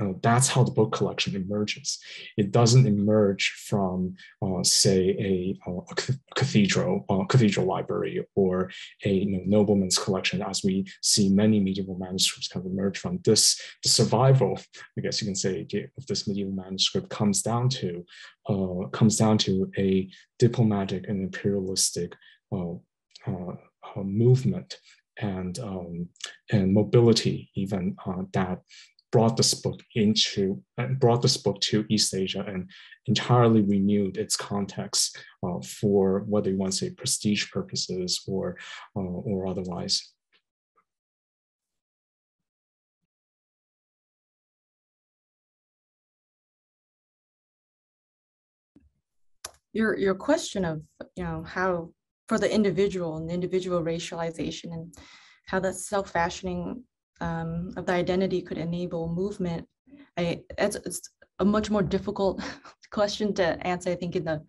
uh, that's how the book collection emerges. It doesn't emerge from, uh, say, a, a cathedral, uh, cathedral library or a you know, nobleman's collection, as we see many medieval manuscripts kind of emerge from. This, the survival, I guess you can say, of this medieval manuscript comes down to, uh, comes down to a diplomatic and imperialistic uh, uh, movement and um, and mobility even uh, that brought this book into brought this book to East Asia and entirely renewed its context uh, for whether you want to say prestige purposes or uh, or otherwise. Your your question of you know how for the individual and individual racialization and how that's self-fashioning um, of the identity could enable movement, I, it's, it's a much more difficult question to answer, I think, in the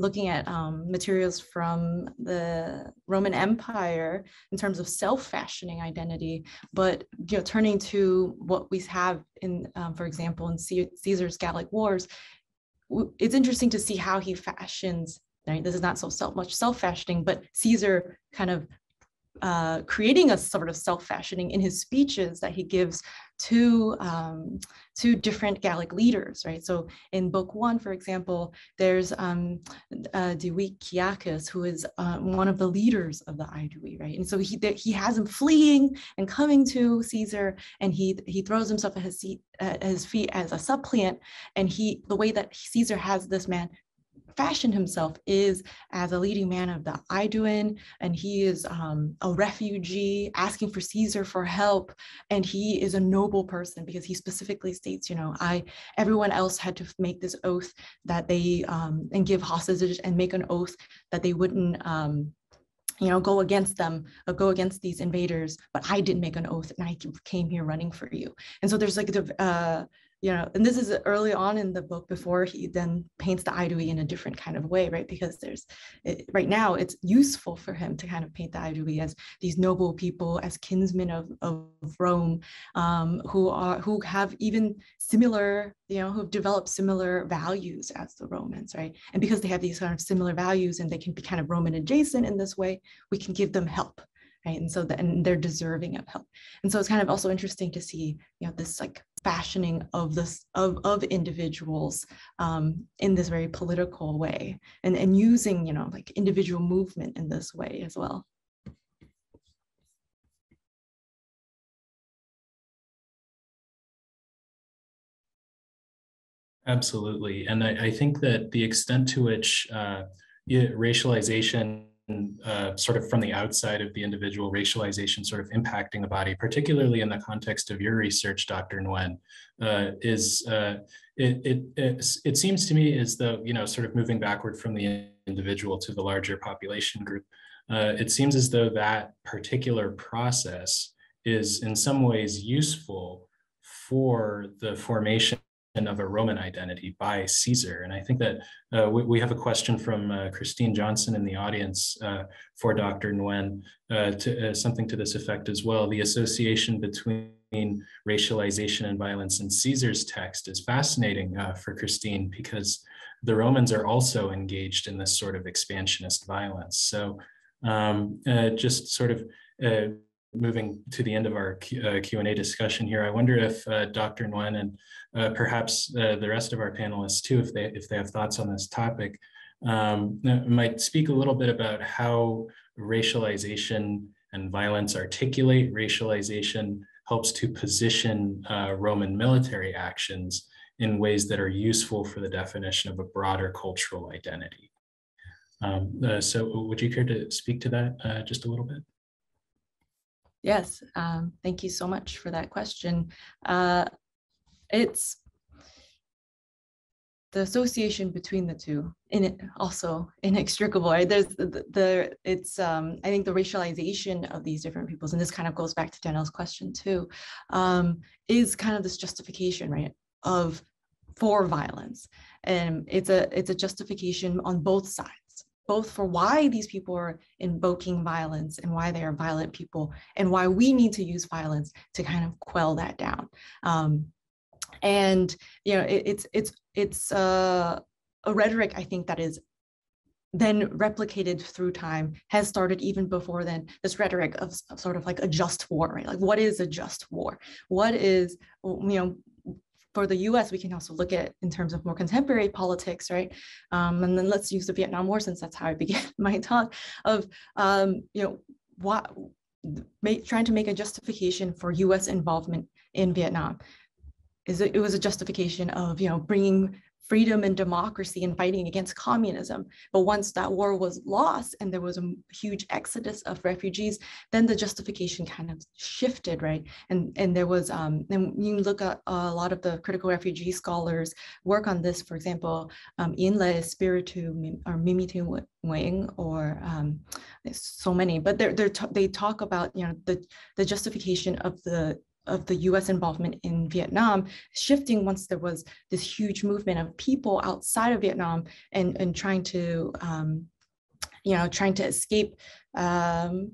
looking at um, materials from the Roman Empire in terms of self-fashioning identity, but you know, turning to what we have in, um, for example, in Caesar's Gallic Wars, it's interesting to see how he fashions. Right? This is not so self much self-fashioning, but Caesar kind of uh, creating a sort of self-fashioning in his speeches that he gives to um, to different Gallic leaders, right? So in book one, for example, there's um, uh, Diviciacus, who is uh, one of the leaders of the Aedui, right? And so he he has him fleeing and coming to Caesar, and he he throws himself at his, seat, at his feet as a suppliant, and he the way that Caesar has this man fashioned himself is as a leading man of the Aeduan, and he is um, a refugee asking for Caesar for help. And he is a noble person because he specifically states, you know, I everyone else had to make this oath that they um, and give hostages and make an oath that they wouldn't. Um, you know, go against them, uh, go against these invaders, but I didn't make an oath and I came here running for you. And so there's like the, uh, you know, and this is early on in the book before he then paints the Aedui in a different kind of way, right? Because there's it, right now it's useful for him to kind of paint the Aedui as these noble people, as kinsmen of, of Rome, um, who are who have even similar, you know, who've developed similar values as the Romans, right? And because they have these kind of similar values and they can be kind of Roman adjacent in this way, we can give them help right? And so the, and they're deserving of help. And so it's kind of also interesting to see you know this like fashioning of this of, of individuals um, in this very political way and and using you know like individual movement in this way as well. Absolutely. And I, I, think that the extent to which uh, racialization uh, sort of from the outside of the individual racialization sort of impacting the body, particularly in the context of your research, Dr. Nguyen, uh, is uh, it, it, it, it, seems to me as though, you know, sort of moving backward from the individual to the larger population group, uh, it seems as though that particular process is in some ways useful for the formation of a Roman identity by Caesar. And I think that uh, we, we, have a question from uh, Christine Johnson in the audience uh, for Dr. Nguyen, uh, to, uh, something to this effect as well. The association between racialization and violence in Caesar's text is fascinating uh, for Christine because the Romans are also engaged in this sort of expansionist violence. So um, just sort of moving to the end of our Q, uh, Q&A discussion here, I wonder if uh, Dr. Nguyen and uh, perhaps uh, the rest of our panelists too, if they, if they have thoughts on this topic, um, might speak a little bit about how racialization and violence articulate racialization helps to position uh, Roman military actions in ways that are useful for the definition of a broader cultural identity. Um, uh, so would you care to speak to that uh, just a little bit? Yes, um, thank you so much for that question. Uh, it's the association between the two in it also inextricable right? There's the, the it's um i think the racialization of these different peoples and this kind of goes back to danielle's question too um is kind of this justification right of for violence. And it's a it's a justification on both sides both for why these people are invoking violence and why they are violent people and why we need to use violence to kind of quell that down. Um, and you know it, it's it's it's uh, a rhetoric i think that is then replicated through time has started even before then this rhetoric of, of, sort of like a just war right? Like what is a just war? What is you know for the US, we can also look at in terms of more contemporary politics, right? Um, and then let's use the Vietnam War since that's how I began my talk of, um, you know, what, trying to make a justification for US involvement in Vietnam is it, it was a justification of you know bringing freedom and democracy and fighting against communism. But once that war was lost and there was a huge exodus of refugees, then the justification kind of shifted, right? And and there was um, and you look at a lot of the critical refugee scholars work on this. For example, um, Yen Le Espiritu or Mimitu Wing or um, so many, but they're, they're they talk about you know the the justification of the of the US involvement in Vietnam shifting once there was this huge movement of people outside of Vietnam and, and trying to, um, you know, trying to escape, um,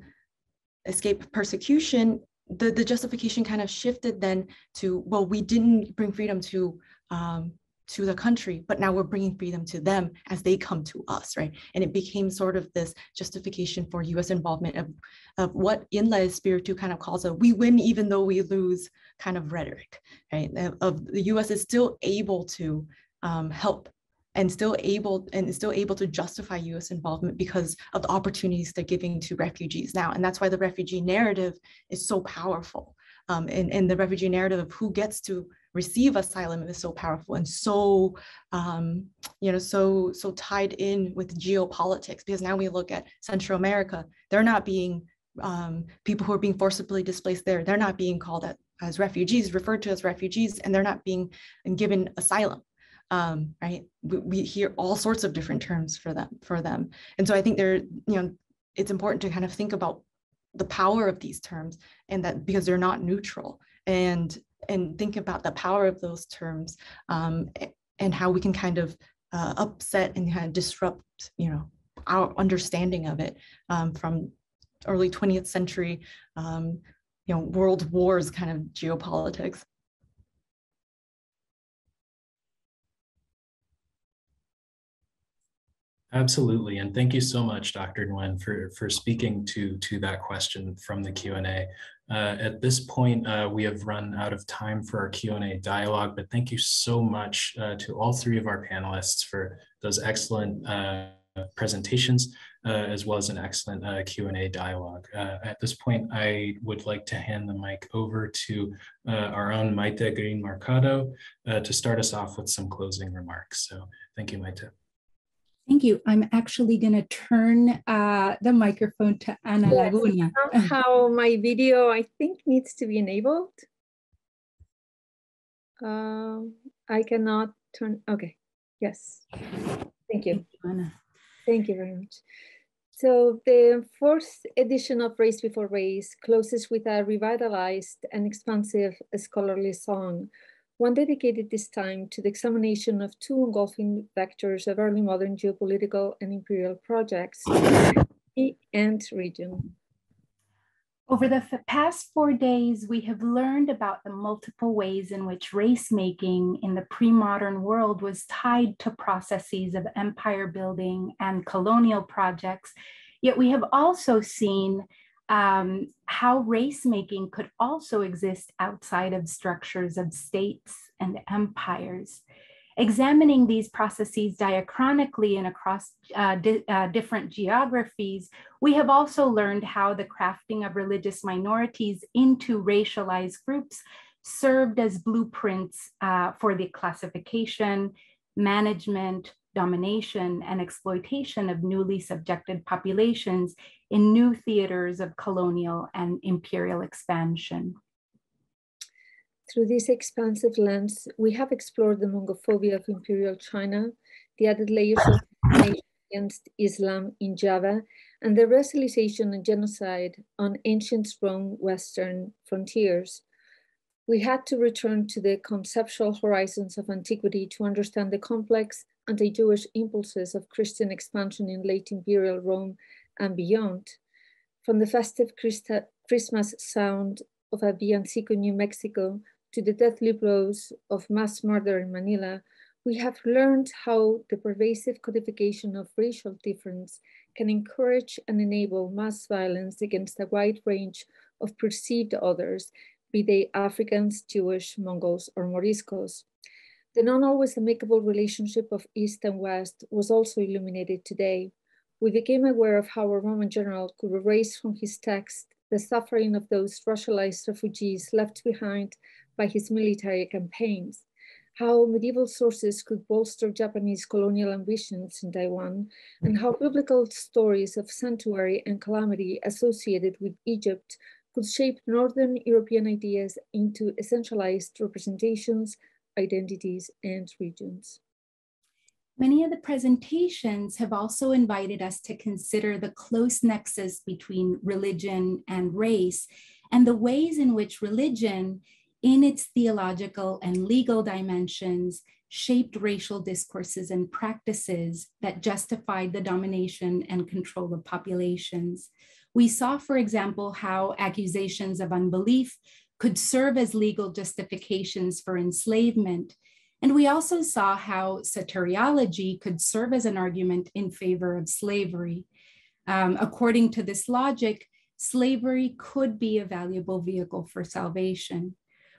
escape persecution, the, the justification kind of shifted then to, well, we didn't bring freedom to um, to the country, but now we're bringing freedom to them as they come to us, right? And it became sort of this justification for US involvement of, of what Yen Le Espiritu kind of calls a we win even though we lose kind of rhetoric, right? Of the US is still able to um, help and still able and still able to justify US involvement because of the opportunities they're giving to refugees now. And that's why the refugee narrative is so powerful. Um, and, and the refugee narrative of who gets to receive asylum is so powerful and so um, you know so so tied in with geopolitics because now we look at Central America they're not being um, people who are being forcibly displaced there they're not being called at, as refugees referred to as refugees and they're not being given asylum um, right? We, we hear all sorts of different terms for them for them. And so I think they're you know it's important to kind of think about the power of these terms and that because they're not neutral. And and think about the power of those terms um, and how we can kind of uh, upset and kind of disrupt, you know, our understanding of it um, from early 20th century, um, you know, world wars kind of geopolitics. Absolutely, and thank you so much, Dr. Nguyen, for, for speaking to, to that question from the Q&A. Uh, at this point, uh, we have run out of time for our Q&A dialogue, but thank you so much uh, to all three of our panelists for those excellent uh, presentations, uh, as well as an excellent uh, Q&A dialogue. at this point, I would like to hand the mic over to our own Maite Green Mercado to start us off with some closing remarks. So thank you, Maite. Thank you. I'm actually going to turn uh, the microphone to Ana yes, Laguna. Somehow my video, I think, needs to be enabled. Uh, I cannot turn, okay, yes. Thank you. Thank you, Ana. Thank you very much. So the fourth edition of Race Before Race closes with a revitalized and expansive scholarly song one dedicated this time to the examination of two engulfing vectors of early modern geopolitical and imperial projects, and region. Over the past four days, we have learned about the multiple ways in which race making in the pre modern world was tied to processes of empire building and colonial projects. Yet we have also seen um, how race making could also exist outside of structures of states and empires. Examining these processes diachronically and across uh, di uh, different geographies, we have also learned how the crafting of religious minorities into racialized groups served as blueprints uh, for the classification, management, domination, and exploitation of newly subjected populations in new theaters of colonial and imperial expansion. Through this expansive lens, we have explored the Mongophobia of imperial China, the added layers of against Islam in Java, and the racialization and genocide on ancient Rome Western frontiers. We had to return to the conceptual horizons of antiquity to understand the complex anti-Jewish impulses of Christian expansion in late imperial Rome and beyond. From the festive Christa Christmas sound of a villancico New Mexico to the deathly blows of mass murder in Manila, we have learned how the pervasive codification of racial difference can encourage and enable mass violence against a wide range of perceived others, be they Africans, Jewish, Mongols, or Moriscos. The non always amicable relationship of East and West was also illuminated today. We became aware of how a Roman general could erase from his text the suffering of those racialized refugees left behind by his military campaigns, how medieval sources could bolster Japanese colonial ambitions in Taiwan, and how biblical stories of sanctuary and calamity associated with Egypt could shape Northern European ideas into essentialized representations, identities, and regions. Many of the presentations have also invited us to consider the close nexus between religion and race and the ways in which religion in its theological and legal dimensions, shaped racial discourses and practices that justified the domination and control of populations. We saw, for example, how accusations of unbelief could serve as legal justifications for enslavement. And we also saw how soteriology could serve as an argument in favor of slavery. Um, according to this logic, slavery could be a valuable vehicle for salvation.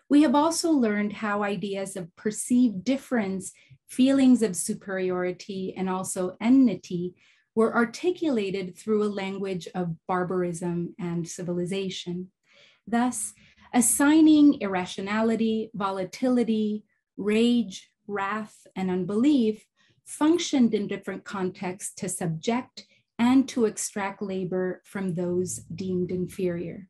We have also learned how ideas of perceived difference, feelings of superiority, and also enmity were articulated through a language of barbarism and civilization. Thus, assigning irrationality, volatility, rage, wrath, and unbelief functioned in different contexts to subject and to extract labor from those deemed inferior.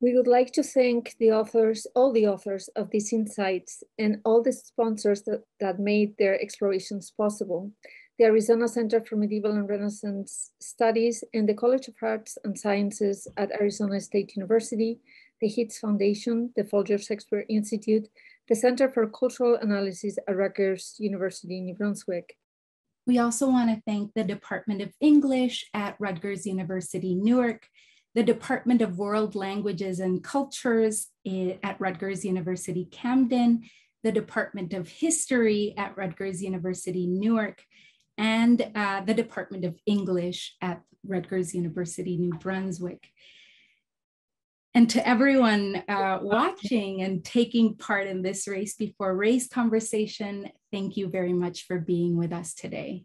We would like to thank the authors, all the authors of these insights and all the sponsors that, that made their explorations possible. The Arizona Center for Medieval and Renaissance Studies and the College of Arts and Sciences at Arizona State University, the Hitz Foundation, the Folger Shakespeare Institute, the Center for Cultural Analysis at Rutgers University, New Brunswick. We also want to thank the Department of English at Rutgers University, Newark, the Department of World Languages and Cultures at Rutgers University Camden, the Department of History at Rutgers University Newark, and uh, the Department of English at Rutgers University New Brunswick. And to everyone uh, watching and taking part in this Race Before Race conversation, thank you very much for being with us today.